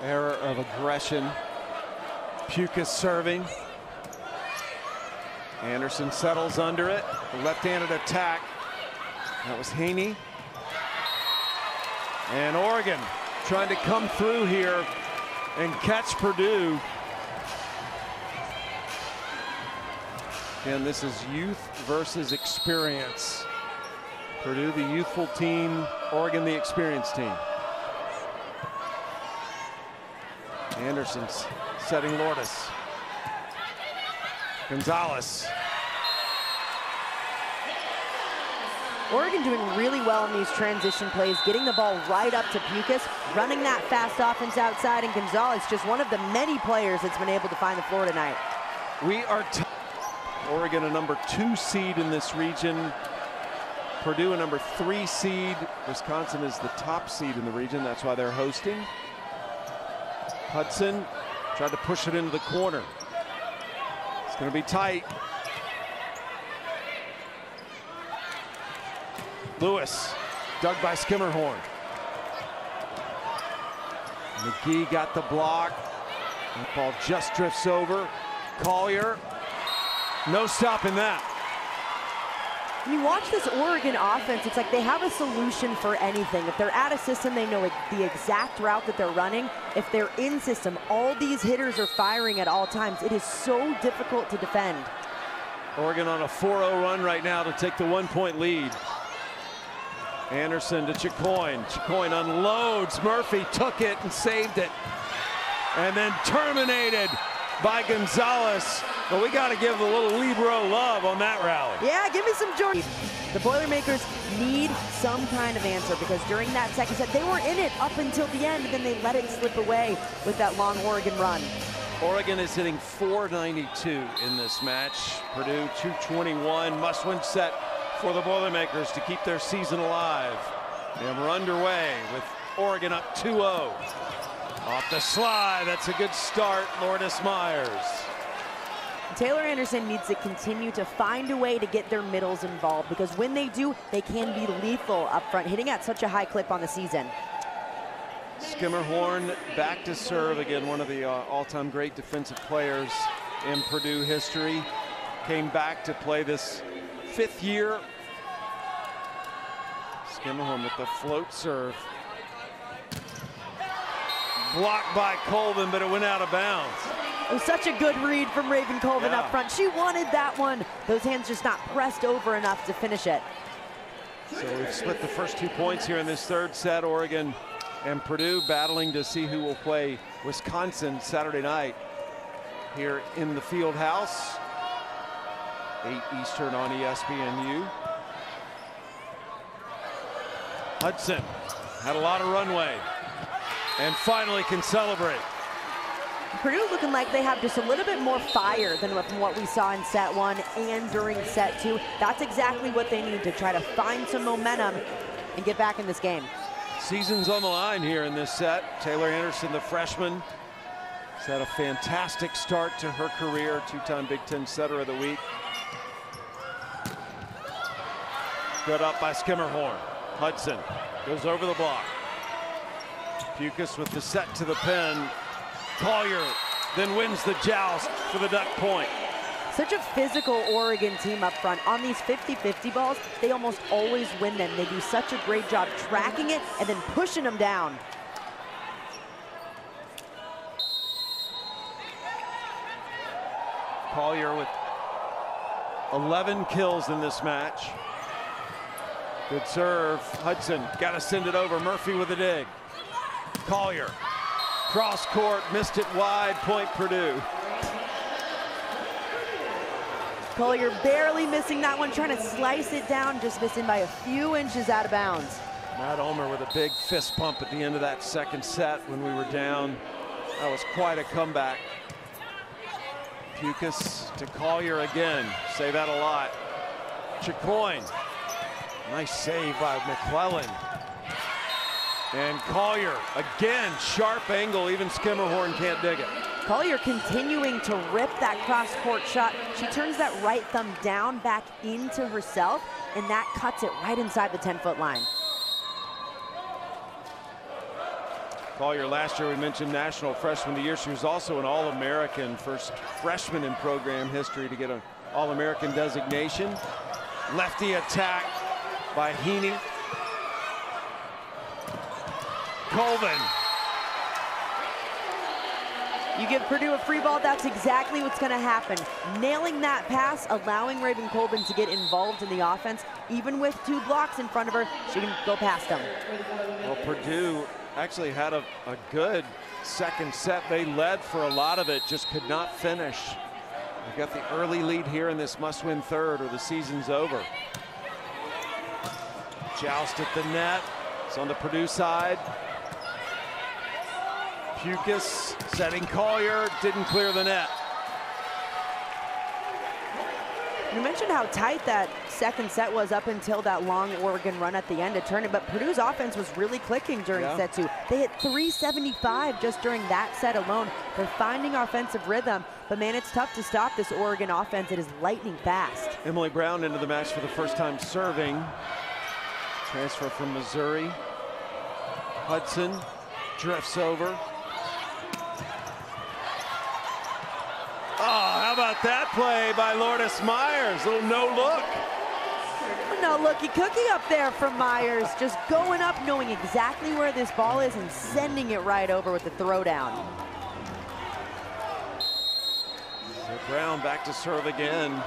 Speaker 1: Error of aggression. Pukas serving. Anderson settles under it. Left-handed attack. That was Heaney. And Oregon trying to come through here and catch Purdue. Again, this is youth versus experience. Purdue, the youthful team, Oregon, the experienced team. Anderson's setting Lourdes. Gonzalez
Speaker 2: Oregon doing really well in these transition plays, getting the ball right up to Pukas, running that fast offense outside, and Gonzalez, just one of the many players that's been able to find the floor tonight.
Speaker 1: We are Oregon a number two seed in this region. Purdue a number three seed. Wisconsin is the top seed in the region. That's why they're hosting. Hudson tried to push it into the corner. It's going to be tight. Lewis, dug by Schermerhorn. McGee got the block. That ball just drifts over. Colyer, no stopping that.
Speaker 2: You watch this Oregon offense, it's like they have a solution for anything. If they're out of system, they know the exact route that they're running. If they're in system, all these hitters are firing at all times. It is so difficult to defend.
Speaker 1: Oregon on a 4-0 run right now to take the one-point lead. Anderson to Chicoine. Chicoine unloads. Murphy took it and saved it. And then terminated by Gonzalez. But we got to give a little Libero love on that rally.
Speaker 2: Yeah, give me some Jordan. The Boilermakers need some kind of answer because during that second set, they were in it up until the end, and then they let it slip away with that long Oregon run.
Speaker 1: Oregon is hitting 492 in this match. Purdue 221. Must win set for the Boilermakers to keep their season alive. And we're underway with Oregon up 2-0. Off the slide, that's a good start, Lourdes Myers.
Speaker 2: Taylor Anderson needs to continue to find a way to get their middles involved because when they do, they can be lethal up front, hitting at such a high clip on the season.
Speaker 1: Schermerhorn back to serve again, one of the uh, all-time great defensive players in Purdue history. Came back to play this fifth year. Schermerhorn with the float serve. Blocked by Colvin, but it went out of bounds.
Speaker 2: It was such a good read from Raven Colvin
Speaker 1: yeah.
Speaker 2: up front. She wanted that one. Those hands just not pressed over enough to finish it.
Speaker 1: So we've split the first two points here in this third set. Oregon and Purdue battling to see who will play Wisconsin Saturday night here in the field house. 8 Eastern on ESPNU. Hudson had a lot of runway and finally can celebrate.
Speaker 2: Purdue looking like they have just a little bit more fire than what we saw in set one and during set two. That's exactly what they need to try to find some momentum and get back in this game.
Speaker 1: Season's on the line here in this set. Taylor Anderson, the freshman, has had a fantastic start to her career, two-time Big Ten setter of the week. Good up by Schermerhorn. Hudson goes over the block. Pukas with the set to the pin. Colyer then wins the joust for the duck point.
Speaker 2: Such a physical Oregon team up front. On these 50-50 balls, they almost always win them. They do such a great job tracking it and then pushing them down.
Speaker 1: Colyer with 11 kills in this match. Good serve. Hudson got to send it over. Murphy with a dig. Colyer. Cross court, missed it wide. Point Purdue.
Speaker 2: Colyer barely missing that one, trying to slice it down, just missing by a few inches out of bounds.
Speaker 1: Matt Ulmer with a big fist pump at the end of that second set when we were down. That was quite a comeback. Pukas to Colyer again. Say that a lot. Chicoine. Nice save by McClellan. And Colyer, again, sharp angle. Even Schermerhorn can't dig it.
Speaker 2: Colyer continuing to rip that cross-court shot. She turns that right thumb down back into herself, and that cuts it right inside the 10-foot line.
Speaker 1: Colyer, last year we mentioned National Freshman of the Year. She was also an All-American, first freshman in program history to get an All-American designation. Lefty attack by Heaney. Colvin.
Speaker 2: You give Purdue a free ball, that's exactly what's going to happen. Nailing that pass, allowing Raven Colvin to get involved in the offense. Even with two blocks in front of her, she can go past them.
Speaker 1: Well, Purdue actually had a, a good second set. They led for a lot of it, just could not finish. They've got the early lead here in this must-win third or the season's over. Joust at the net. It's on the Purdue side. Pukas setting Colyer, didn't clear the net.
Speaker 2: You mentioned how tight that second set was up until that long Oregon run at the end of turning, but Purdue's offense was really clicking during
Speaker 1: yeah.
Speaker 2: set two. They hit 375 just during that set alone. They're finding offensive rhythm, but man, it's tough to stop this Oregon offense. It is lightning fast.
Speaker 1: Emily Brown into the match for the first time serving. Transfer from Missouri. Hudson drifts over. Oh, how about that play by Lourdes Myers? Little no look.
Speaker 2: No looky cookie up there from Myers. Just going up, knowing exactly where this ball is and sending it right over with the throwdown.
Speaker 1: So Brown back to serve again.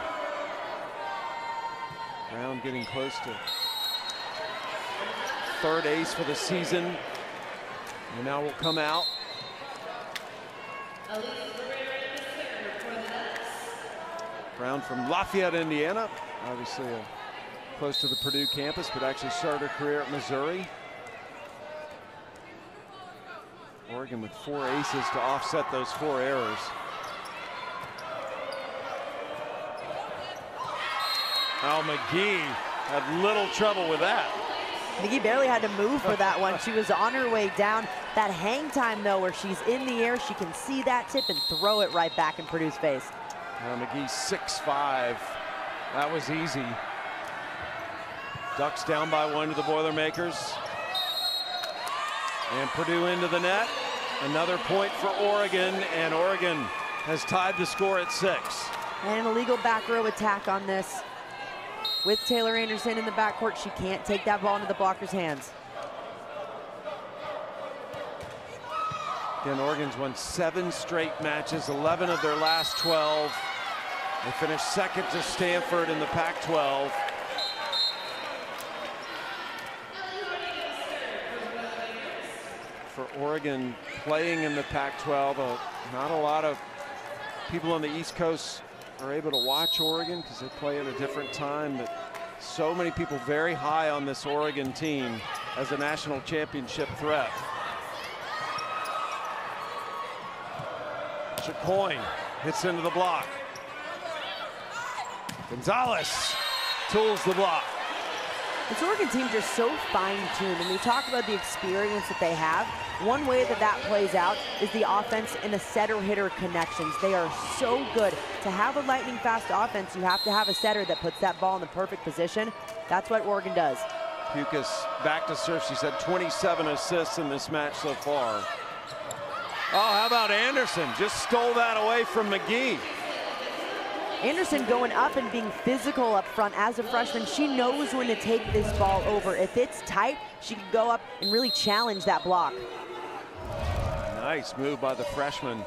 Speaker 1: Brown getting close to third ace for the season. And now will come out. Brown from Lafayette, Indiana. Obviously uh, close to the Purdue campus, but actually started her career at Missouri. Oregon with four aces to offset those four errors. Al McGee had little trouble with that.
Speaker 2: McGee barely had to move for that one. She was on her way down. That hang time, though, where she's in the air, she can see that tip and throw it right back in Purdue's face.
Speaker 1: Al McGee 6'5". That was easy. Ducks down by one to the Boilermakers. And Purdue into the net. Another point for Oregon, and Oregon has tied the score at six.
Speaker 2: And an illegal back row attack on this. With Taylor Anderson in the backcourt, she can't take that ball into the blocker's hands.
Speaker 1: Again, Oregon's won seven straight matches, 11 of their last 12. They finished second to Stanford in the Pac-12. For Oregon playing in the Pac-12, uh, not a lot of people on the East Coast are able to watch Oregon because they play at a different time, but so many people very high on this Oregon team as a national championship threat. Chicoine hits into the block. Gonzalez tools the block.
Speaker 2: This Oregon team just so fine-tuned, and we talk about the experience that they have. One way that that plays out is the offense and the setter-hitter connections. They are so good. To have a lightning-fast offense, you have to have a setter that puts that ball in the perfect position. That's what Oregon does.
Speaker 1: Pukas back to serve. She's had 27 assists in this match so far. Oh, how about Anderson? Just stole that away from McGee.
Speaker 2: Anderson going up and being physical up front as a freshman. She knows when to take this ball over. If it's tight, she can go up and really challenge that block.
Speaker 1: Nice move by the freshman.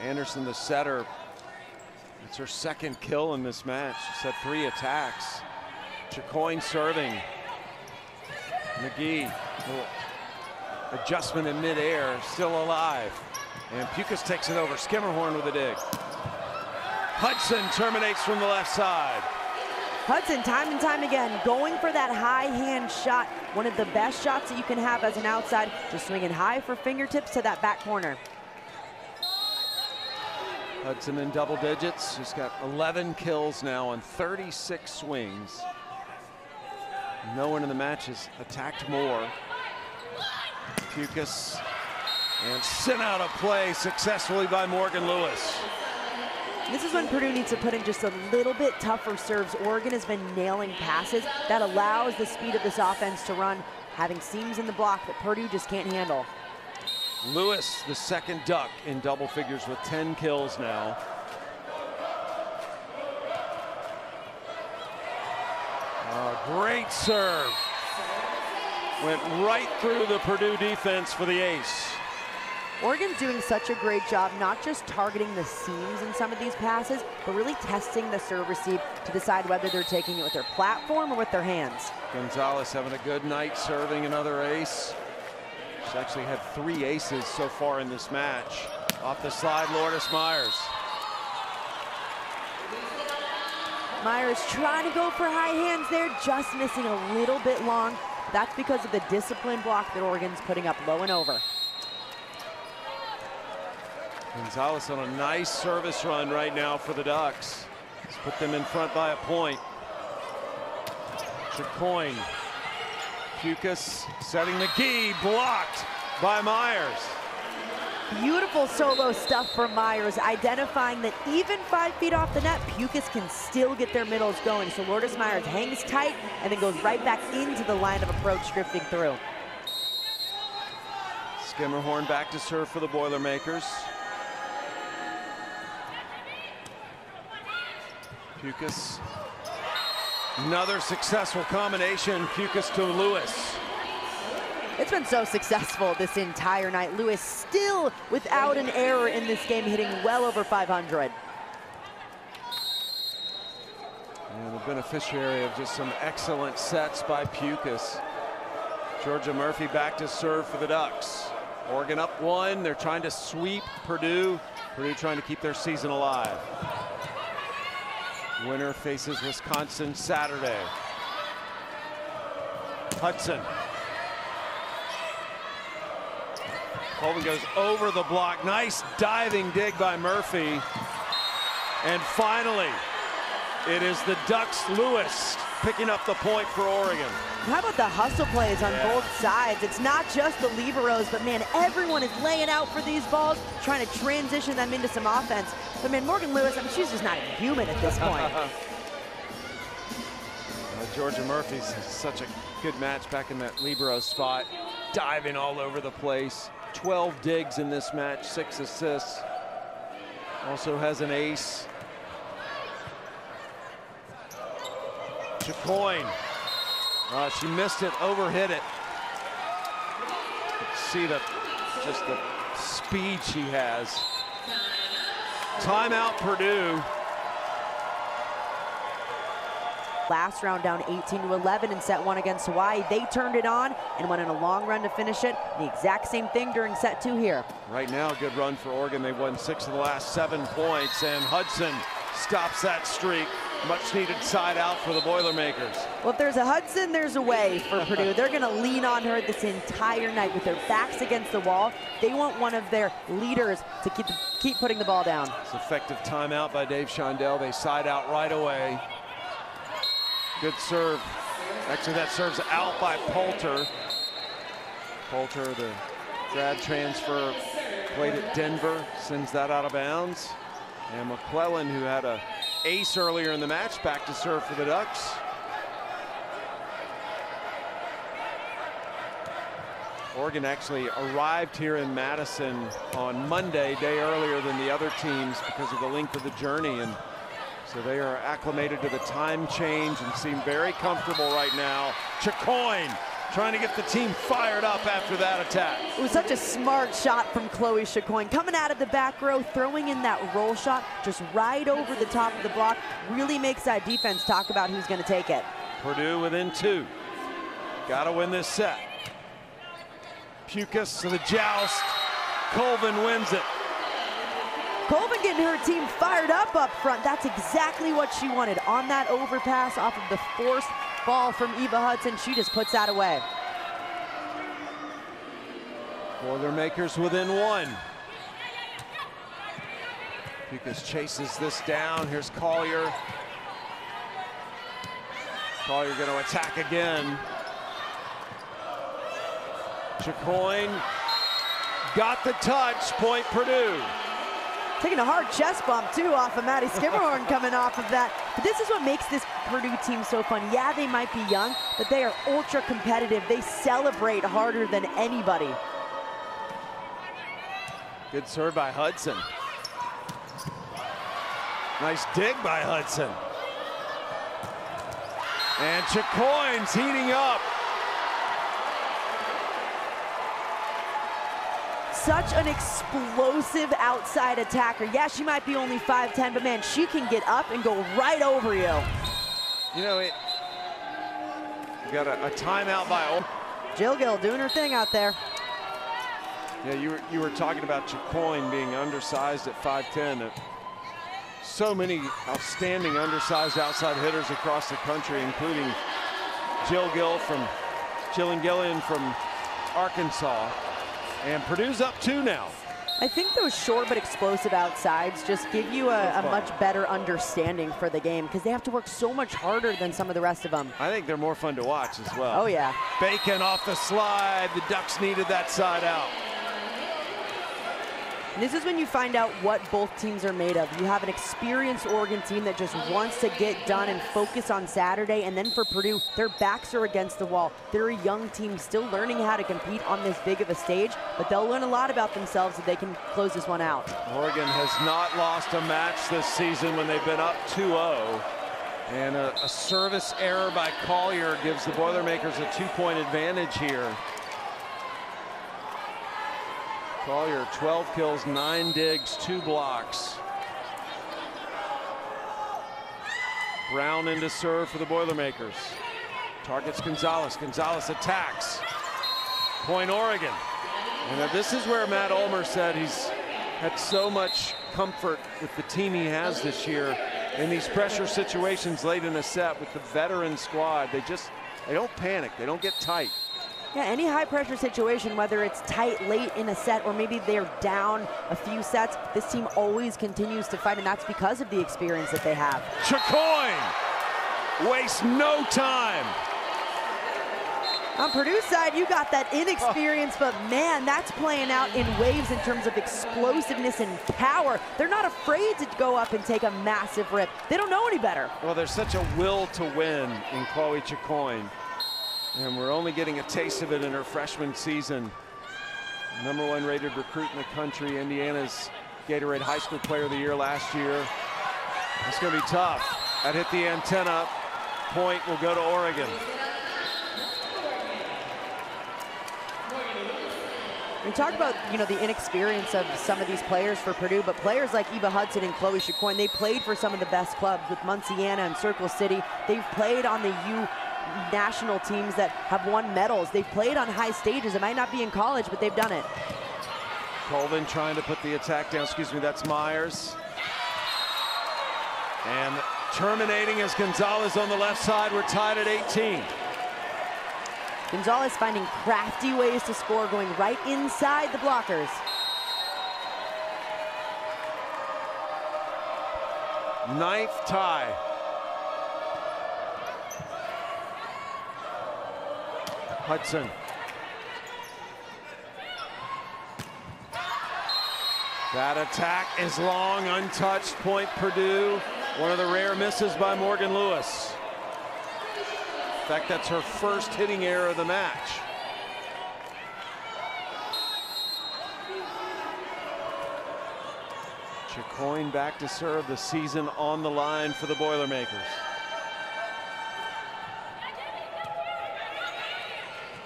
Speaker 1: Anderson, the setter. It's her second kill in this match. She's had three attacks. Chicoine serving. McGee, adjustment in midair, still alive. And Pukas takes it over. Schermerhorn with a dig. Hudson terminates from the left side.
Speaker 2: Hudson, time and time again, going for that high hand shot. One of the best shots that you can have as an outside, just swinging high for fingertips to that back corner.
Speaker 1: Hudson in double digits. He's got 11 kills now on 36 swings. No one in the match has attacked more. Pukas and sent out a play successfully by Morgan Lewis.
Speaker 2: This is when Purdue needs to put in just a little bit tougher serves. Oregon has been nailing passes that allows the speed of this offense to run, having seams in the block that Purdue just can't handle.
Speaker 1: Lewis, the second duck in double figures with 10 kills now. great serve. Went right through the Purdue defense for the ace.
Speaker 2: Oregon's doing such a great job, not just targeting the seams in some of these passes, but really testing the serve receive to decide whether they're taking it with their platform or with their hands.
Speaker 1: Gonzalez having a good night serving another ace. She's actually had three aces so far in this match. Off the slide, Lourdes Myers.
Speaker 2: Myers trying to go for high hands there, just missing a little bit long. That's because of the discipline block that Oregon's putting up low and over.
Speaker 1: Gonzalez on a nice service run right now for the Ducks. Let's put them in front by a point. Chicoine. Pukas setting McGee, blocked by Myers.
Speaker 2: Beautiful solo stuff from Myers, identifying that even five feet off the net, Pukas can still get their middles going. So Lourdes Myers hangs tight and then goes right back into the line of approach, drifting through.
Speaker 1: Schermerhorn back to serve for the Boilermakers. Pukas Another successful combination, Pukas to Lewis.
Speaker 2: It's been so successful this entire night. Lewis still without an error in this game, hitting well over 500.
Speaker 1: And the beneficiary of just some excellent sets by Pukas. Georgia Murphy back to serve for the Ducks. Oregon up one. They're trying to sweep Purdue. Purdue trying to keep their season alive. Winner faces Wisconsin Saturday. Hudson. Colvin goes over the block. Nice diving dig by Murphy. And finally, it is the Ducks Lewis picking up the point for Oregon.
Speaker 2: How about the hustle plays on
Speaker 1: Yeah.
Speaker 2: both sides? It's not just the liberos, but man, everyone is laying out for these balls, trying to transition them into some offense. But man, Morgan Lewis, I mean, she's just not human at this point.
Speaker 1: Uh, Georgia Murphy's such a good match back in that libero spot, diving all over the place. 12 digs in this match, six assists. Also has an ace. Chicoine. Uh, she missed it, overhit it. See the just the speed she has. Timeout Purdue.
Speaker 2: Last round down 18 to 11 in set one against Hawaii. They turned it on and went on a long run to finish it. The exact same thing during set two here.
Speaker 1: Right now, good run for Oregon. They've won six of the last seven points, and Hudson stops that streak. Much needed side out for the Boilermakers.
Speaker 2: Well, if there's a Hudson, there's a way for Purdue. They're going to lean on her this entire night with their backs against the wall. They want one of their leaders to keep, keep putting the ball down.
Speaker 1: It's effective timeout by Dave Shondell. They side out right away. Good serve. Actually, that serves out by Poulter. Poulter, the grad transfer, played at Denver, sends that out of bounds. And McClellan, who had a ace earlier in the match, back to serve for the Ducks. Oregon actually arrived here in Madison on Monday, day earlier than the other teams because of the length of the journey. And so they are acclimated to the time change and seem very comfortable right now. Chicoine trying to get the team fired up after that attack.
Speaker 2: It was such a smart shot from Chloe Chicoine. Coming out of the back row, throwing in that roll shot just right over the top of the block. Really makes that defense talk about who's going to take it.
Speaker 1: Purdue within two. Got to win this set. Pukas to the joust. Colvin wins it.
Speaker 2: Colvin getting her team fired up up front. That's exactly what she wanted. On that overpass off of the forced ball from Eva Hudson, she just puts that away.
Speaker 1: Boilermakers within one. Pukas chases this down. Here's Colyer. Colyer going to attack again. Chicoine got the touch. Point Purdue.
Speaker 2: Taking a hard chest bump too off of Maddie Schermerhorn coming off of that. But this is what makes this Purdue team so fun. Yeah, they might be young, but they are ultra competitive. They celebrate harder than anybody.
Speaker 1: Good serve by Hudson. Nice dig by Hudson. And Chicoine's heating up.
Speaker 2: Such an explosive outside attacker. Yeah, she might be only 5'10", but man, she can get up and go right over you.
Speaker 1: You know, it you got a, a timeout by Ol-
Speaker 2: Jill Gill doing her thing out there.
Speaker 1: Yeah, you were you were talking about Chicoine being undersized at 5'10". Uh, So many outstanding undersized outside hitters across the country, including Jill Gill from Jill and Gillian from Arkansas. And Purdue's up two now.
Speaker 2: I think those short but explosive outsides just give you a, a much better understanding for the game because they have to work so much harder than some of the rest of them.
Speaker 1: I think they're more fun to watch as well.
Speaker 2: Oh, yeah.
Speaker 1: Bacon off the slide. The Ducks needed that side out.
Speaker 2: And this is when you find out what both teams are made of. You have an experienced Oregon team that just wants to get done and focus on Saturday. And then for Purdue, their backs are against the wall. They're a young team still learning how to compete on this big of a stage, but they'll learn a lot about themselves if they can close this one out.
Speaker 1: Oregon has not lost a match this season when they've been up 2-0. And a, a service error by Colyer gives the Boilermakers a two-point advantage here. Colyer, 12 kills, nine digs, two blocks. Brown into serve for the Boilermakers. Targets Gonzalez. Gonzalez attacks. Point Oregon. And this is where Matt Ulmer said he's had so much comfort with the team he has this year in these pressure situations late in a set with the veteran squad. They just, they don't panic. They don't get tight.
Speaker 2: Yeah, any high pressure situation, whether it's tight late in a set or maybe they're down a few sets, this team always continues to fight, and that's because of the experience that they have.
Speaker 1: Chicoine wastes no time.
Speaker 2: On Purdue's side, you got that inexperience, but man, that's playing out in waves in terms of explosiveness and power. They're not afraid to go up and take a massive rip. They don't know any better.
Speaker 1: Well, there's such a will to win in Chloe Chicoine. And we're only getting a taste of it in her freshman season. Number one rated recruit in the country, Indiana's Gatorade High School Player of the Year last year. It's going to be tough. That hit the antenna. Point will go to Oregon.
Speaker 2: We talk about, you know, the inexperience of some of these players for Purdue, but players like Eva Hudson and Chloe Chicoine, they played for some of the best clubs with Munciana and Circle City. They've played on the U national teams that have won medals. They've played on high stages. It might not be in college, but they've done it.
Speaker 1: Colvin trying to put the attack down. Excuse me, that's Myers. And terminating as Gonzalez on the left side. We're tied at 18.
Speaker 2: Gonzalez finding crafty ways to score, going right inside the blockers.
Speaker 1: Ninth tie. Hudson. That attack is long, untouched, point Purdue. One of the rare misses by Morgan Lewis. In fact, that's her first hitting error of the match. Chicoine back to serve the season on the line for the Boilermakers.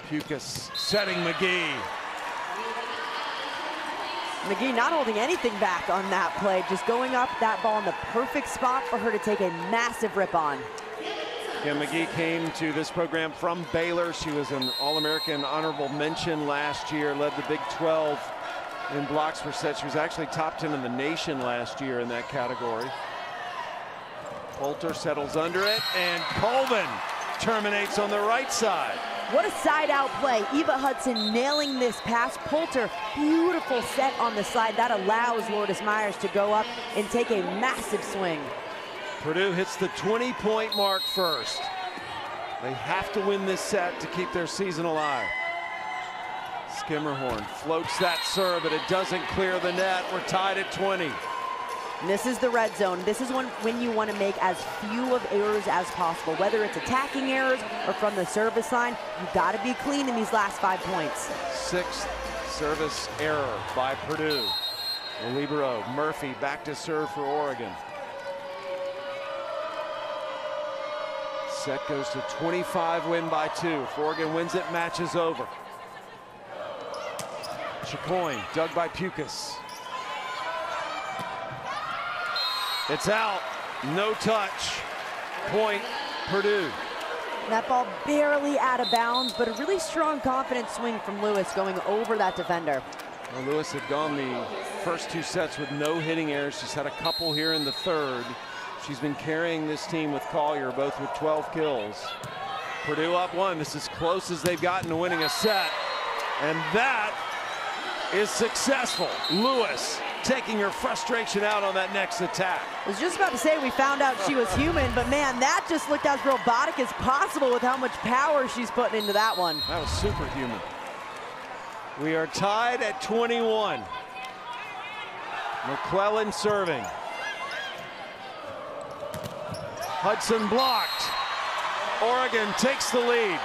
Speaker 1: Pukas setting McGee.
Speaker 2: McGee not holding anything back on that play, just going up that ball in the perfect spot for her to take a massive rip on.
Speaker 1: Kim McGee came to this program from Baylor. She was an All-American honorable mention last year, led the Big 12 in blocks per set. She was actually top 10 in the nation last year in that category. Poulter settles under it, and Colvin terminates on the right side.
Speaker 2: What a side out play. Eva Hudson nailing this pass. Poulter, beautiful set on the side. That allows Lourdes Myers to go up and take a massive swing.
Speaker 1: Purdue hits the 20 point mark first. They have to win this set to keep their season alive. Schermerhorn floats that serve, but it doesn't clear the net. We're tied at 20.
Speaker 2: This is the red zone. This is when, when you want to make as few of errors as possible. Whether it's attacking errors or from the service line, you've got to be clean in these last five points.
Speaker 1: Sixth service error by Purdue. libero Murphy back to serve for Oregon. Set goes to 25, win by two. If Oregon wins it, match is over. Chicoine, dug by Pukas. It's out, no touch. Point, Purdue.
Speaker 2: That ball barely out of bounds, but a really strong, confident swing from Lewis going over that defender.
Speaker 1: Well, Lewis had gone the first two sets with no hitting errors. She's had a couple here in the third. She's been carrying this team with Colyer, both with 12 kills. Purdue up one. This is close as they've gotten to winning a set. And that is successful. Lewis taking her frustration out on that next attack.
Speaker 2: I was just about to say we found out she was human, but man, that just looked as robotic as possible with how much power she's putting into that one.
Speaker 1: That was superhuman. We are tied at 21. McClellan serving. Hudson blocked. Oregon takes the lead.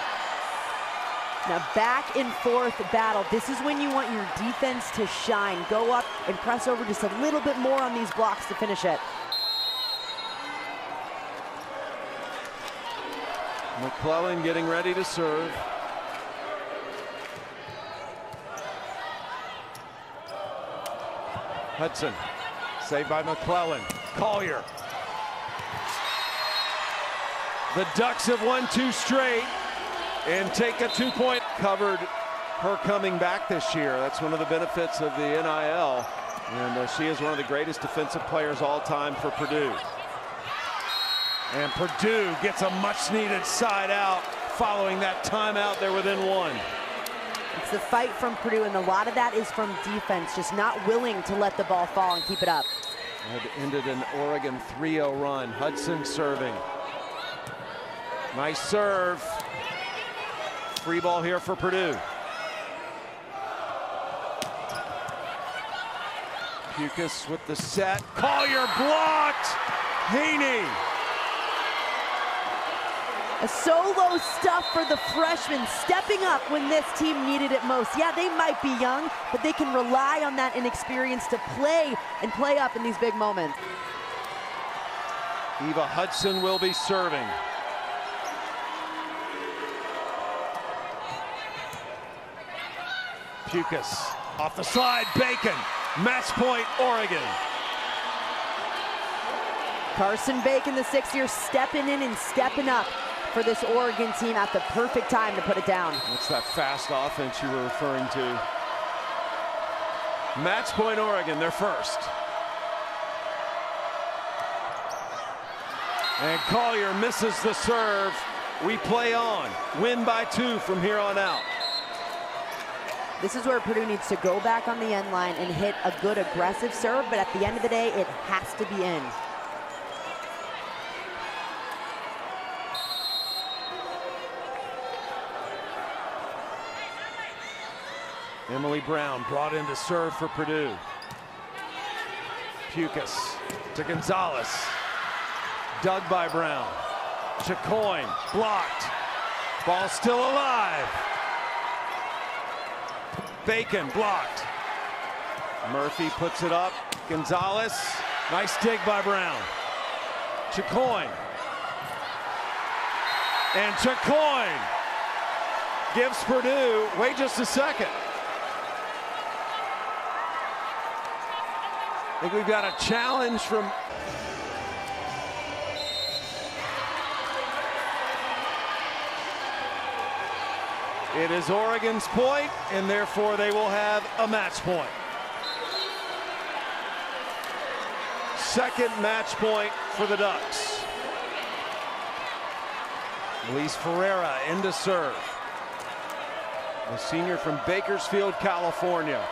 Speaker 2: Now back and forth battle. This is when you want your defense to shine. Go up and press over just a little bit more on these blocks to finish it.
Speaker 1: McClellan getting ready to serve. Hudson, saved by McClellan. Colyer. The Ducks have won two straight and take a two-point covered her coming back this year. That's one of the benefits of the NIL. And uh, she is one of the greatest defensive players all time for Purdue. And Purdue gets a much needed side out following that timeout. They're within one.
Speaker 2: It's the fight from Purdue, and a lot of that is from defense, just not willing to let the ball fall and keep it up.
Speaker 1: It ended an Oregon 3-0 run. Hudson serving. Nice serve. Free ball here for Purdue. Pukas with the set. Colyer blocked. Heaney.
Speaker 2: A solo stuff for the freshmen, stepping up when this team needed it most. Yeah, they might be young, but they can rely on that inexperience to play and play up in these big moments.
Speaker 1: Eva Hudson will be serving. Pukas off the slide, Bacon. Match point, Oregon.
Speaker 2: Karson Bacon, the six-year, stepping in and stepping up for this Oregon team at the perfect time to put it down.
Speaker 1: That's that fast offense you were referring to. Match point Oregon, they're first. And Colyer misses the serve. We play on. Win by two from here on out.
Speaker 2: This is where Purdue needs to go back on the end line and hit a good aggressive serve, but at the end of the day, it has to be in.
Speaker 1: Emily Brown brought in to serve for Purdue. Pukas to Gonzalez. Dug by Brown. Chicoine blocked. Ball still alive. Bacon blocked. Murphy puts it up. Gonzalez. Nice dig by Brown. Chicoine. And Chicoine gives Purdue, wait just a second. I think we've got a challenge from It is Oregon's point, and therefore they will have a match point. Second match point for the Ducks. Elise Ferreira into serve. The senior from Bakersfield, California.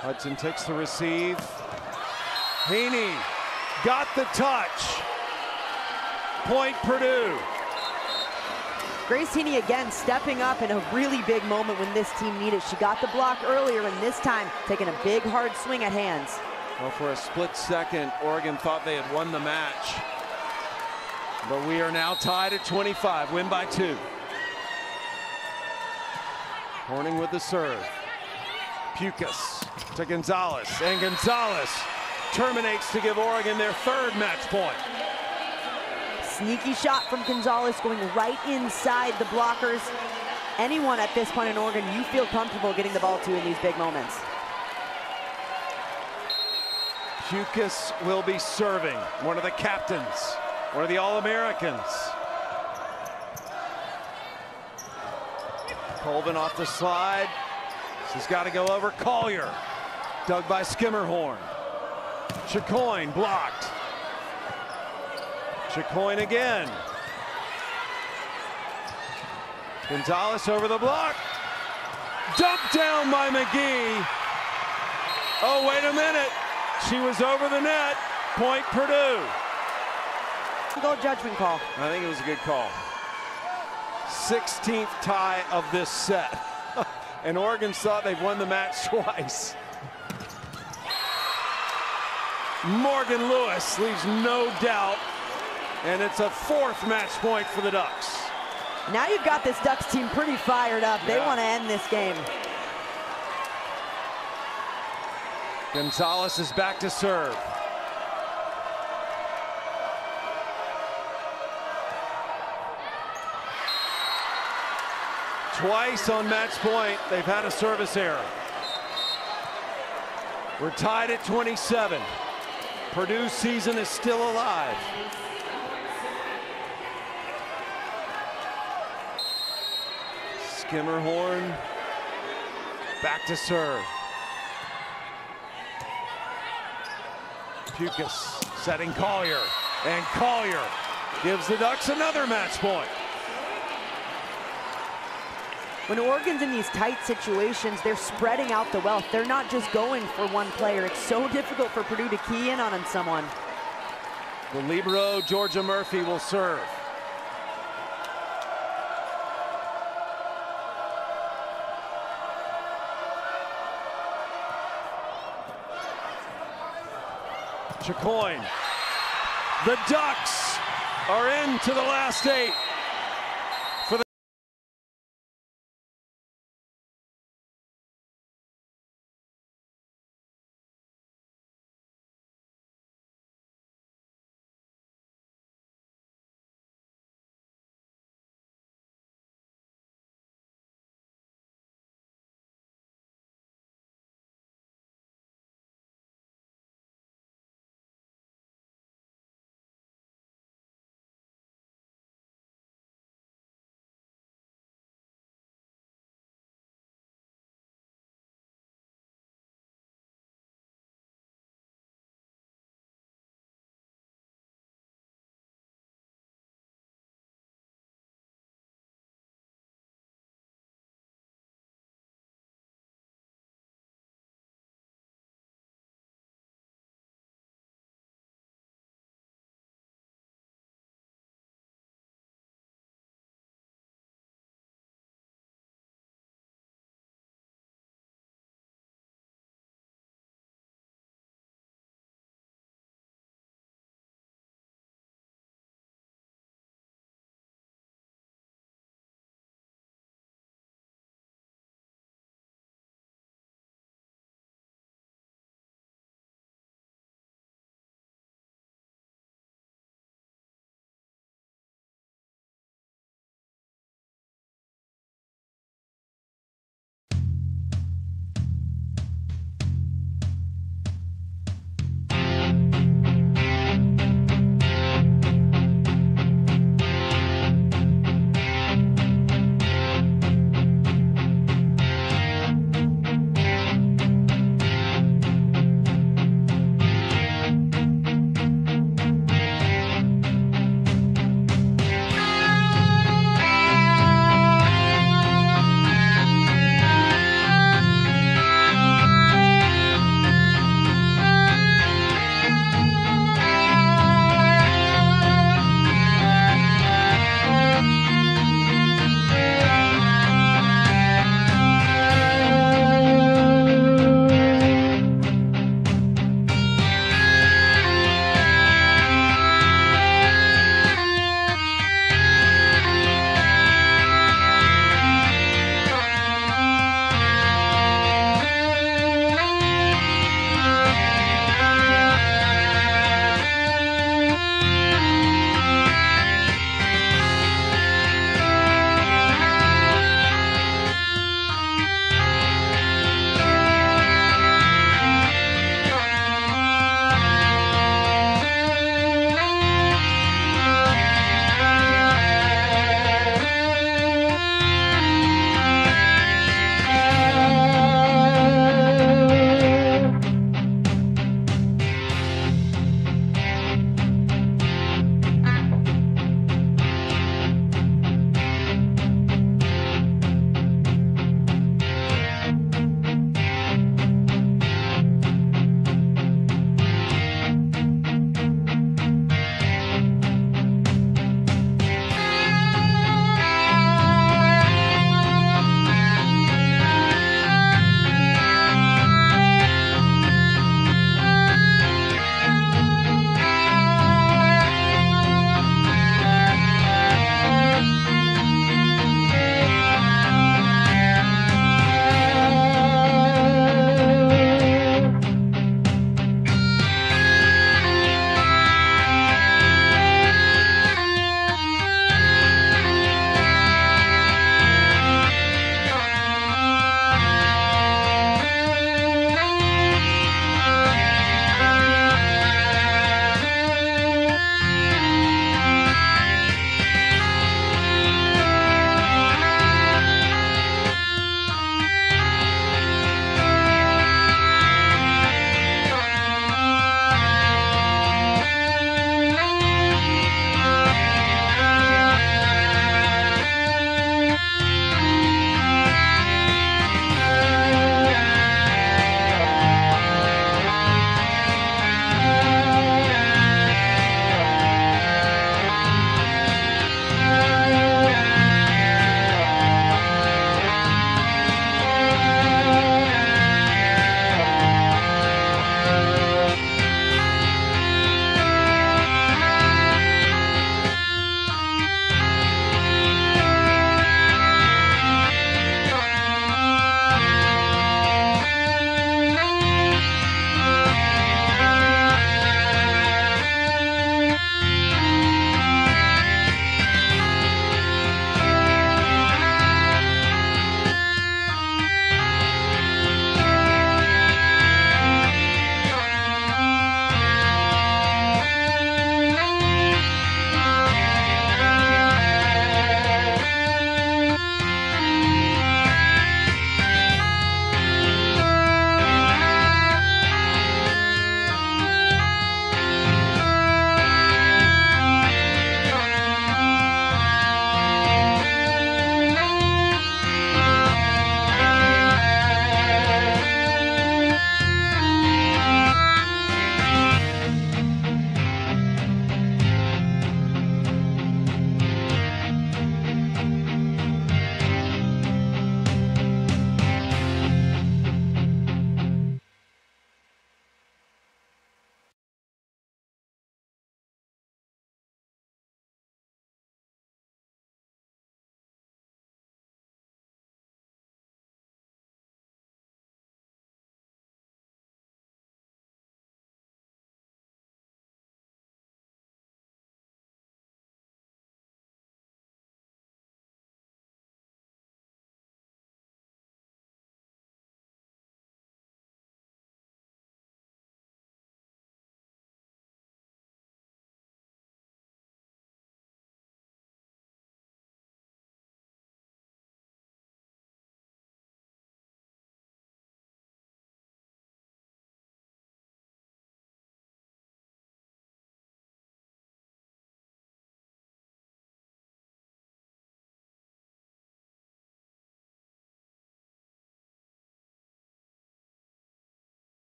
Speaker 1: Hudson takes the receive. Heaney got the touch. Point Purdue.
Speaker 2: Grace Heaney again stepping up in a really big moment when this team needed. She got the block earlier and this time taking a big hard swing at hands.
Speaker 1: Well, for a split second, Oregon thought they had won the match. But we are now tied at 25, win by two. Hornung with the serve. Pukas to Gonzalez, and Gonzalez terminates to give Oregon their third match point.
Speaker 2: Sneaky shot from Gonzalez going right inside the blockers. Anyone at this point in Oregon you feel comfortable getting the ball to in these big moments.
Speaker 1: Pukas will be serving, one of the captains, one of the All-Americans. Colvin off the slide, He's got to go over Colyer. Dug by Schermerhorn. Chicoine blocked. Chicoine again. Gonzalez over the block. Dumped down by McGee. Oh, wait a minute. She was over the net. Point Purdue.
Speaker 2: Goal judgment call.
Speaker 1: I think it was a good call. 16th tie of this set and Oregon thought they've won the match twice. Morgan Lewis leaves no doubt, and it's a fourth match point for the Ducks.
Speaker 2: Now you've got this Ducks team pretty fired up. They want to end this game.
Speaker 1: Gonzalez is back to serve. Twice on match point, they've had a service error. We're tied at 27. Purdue's season is still alive. Schermerhorn back to serve. Pukas setting Colyer, and Colyer gives the Ducks another match point.
Speaker 2: When Oregon's in these tight situations, they're spreading out the wealth. They're not just going for one player. It's so difficult for Purdue to key in on someone.
Speaker 1: The libero, Georgia Murphy, will serve. Chicoine. The Ducks are into the last eight.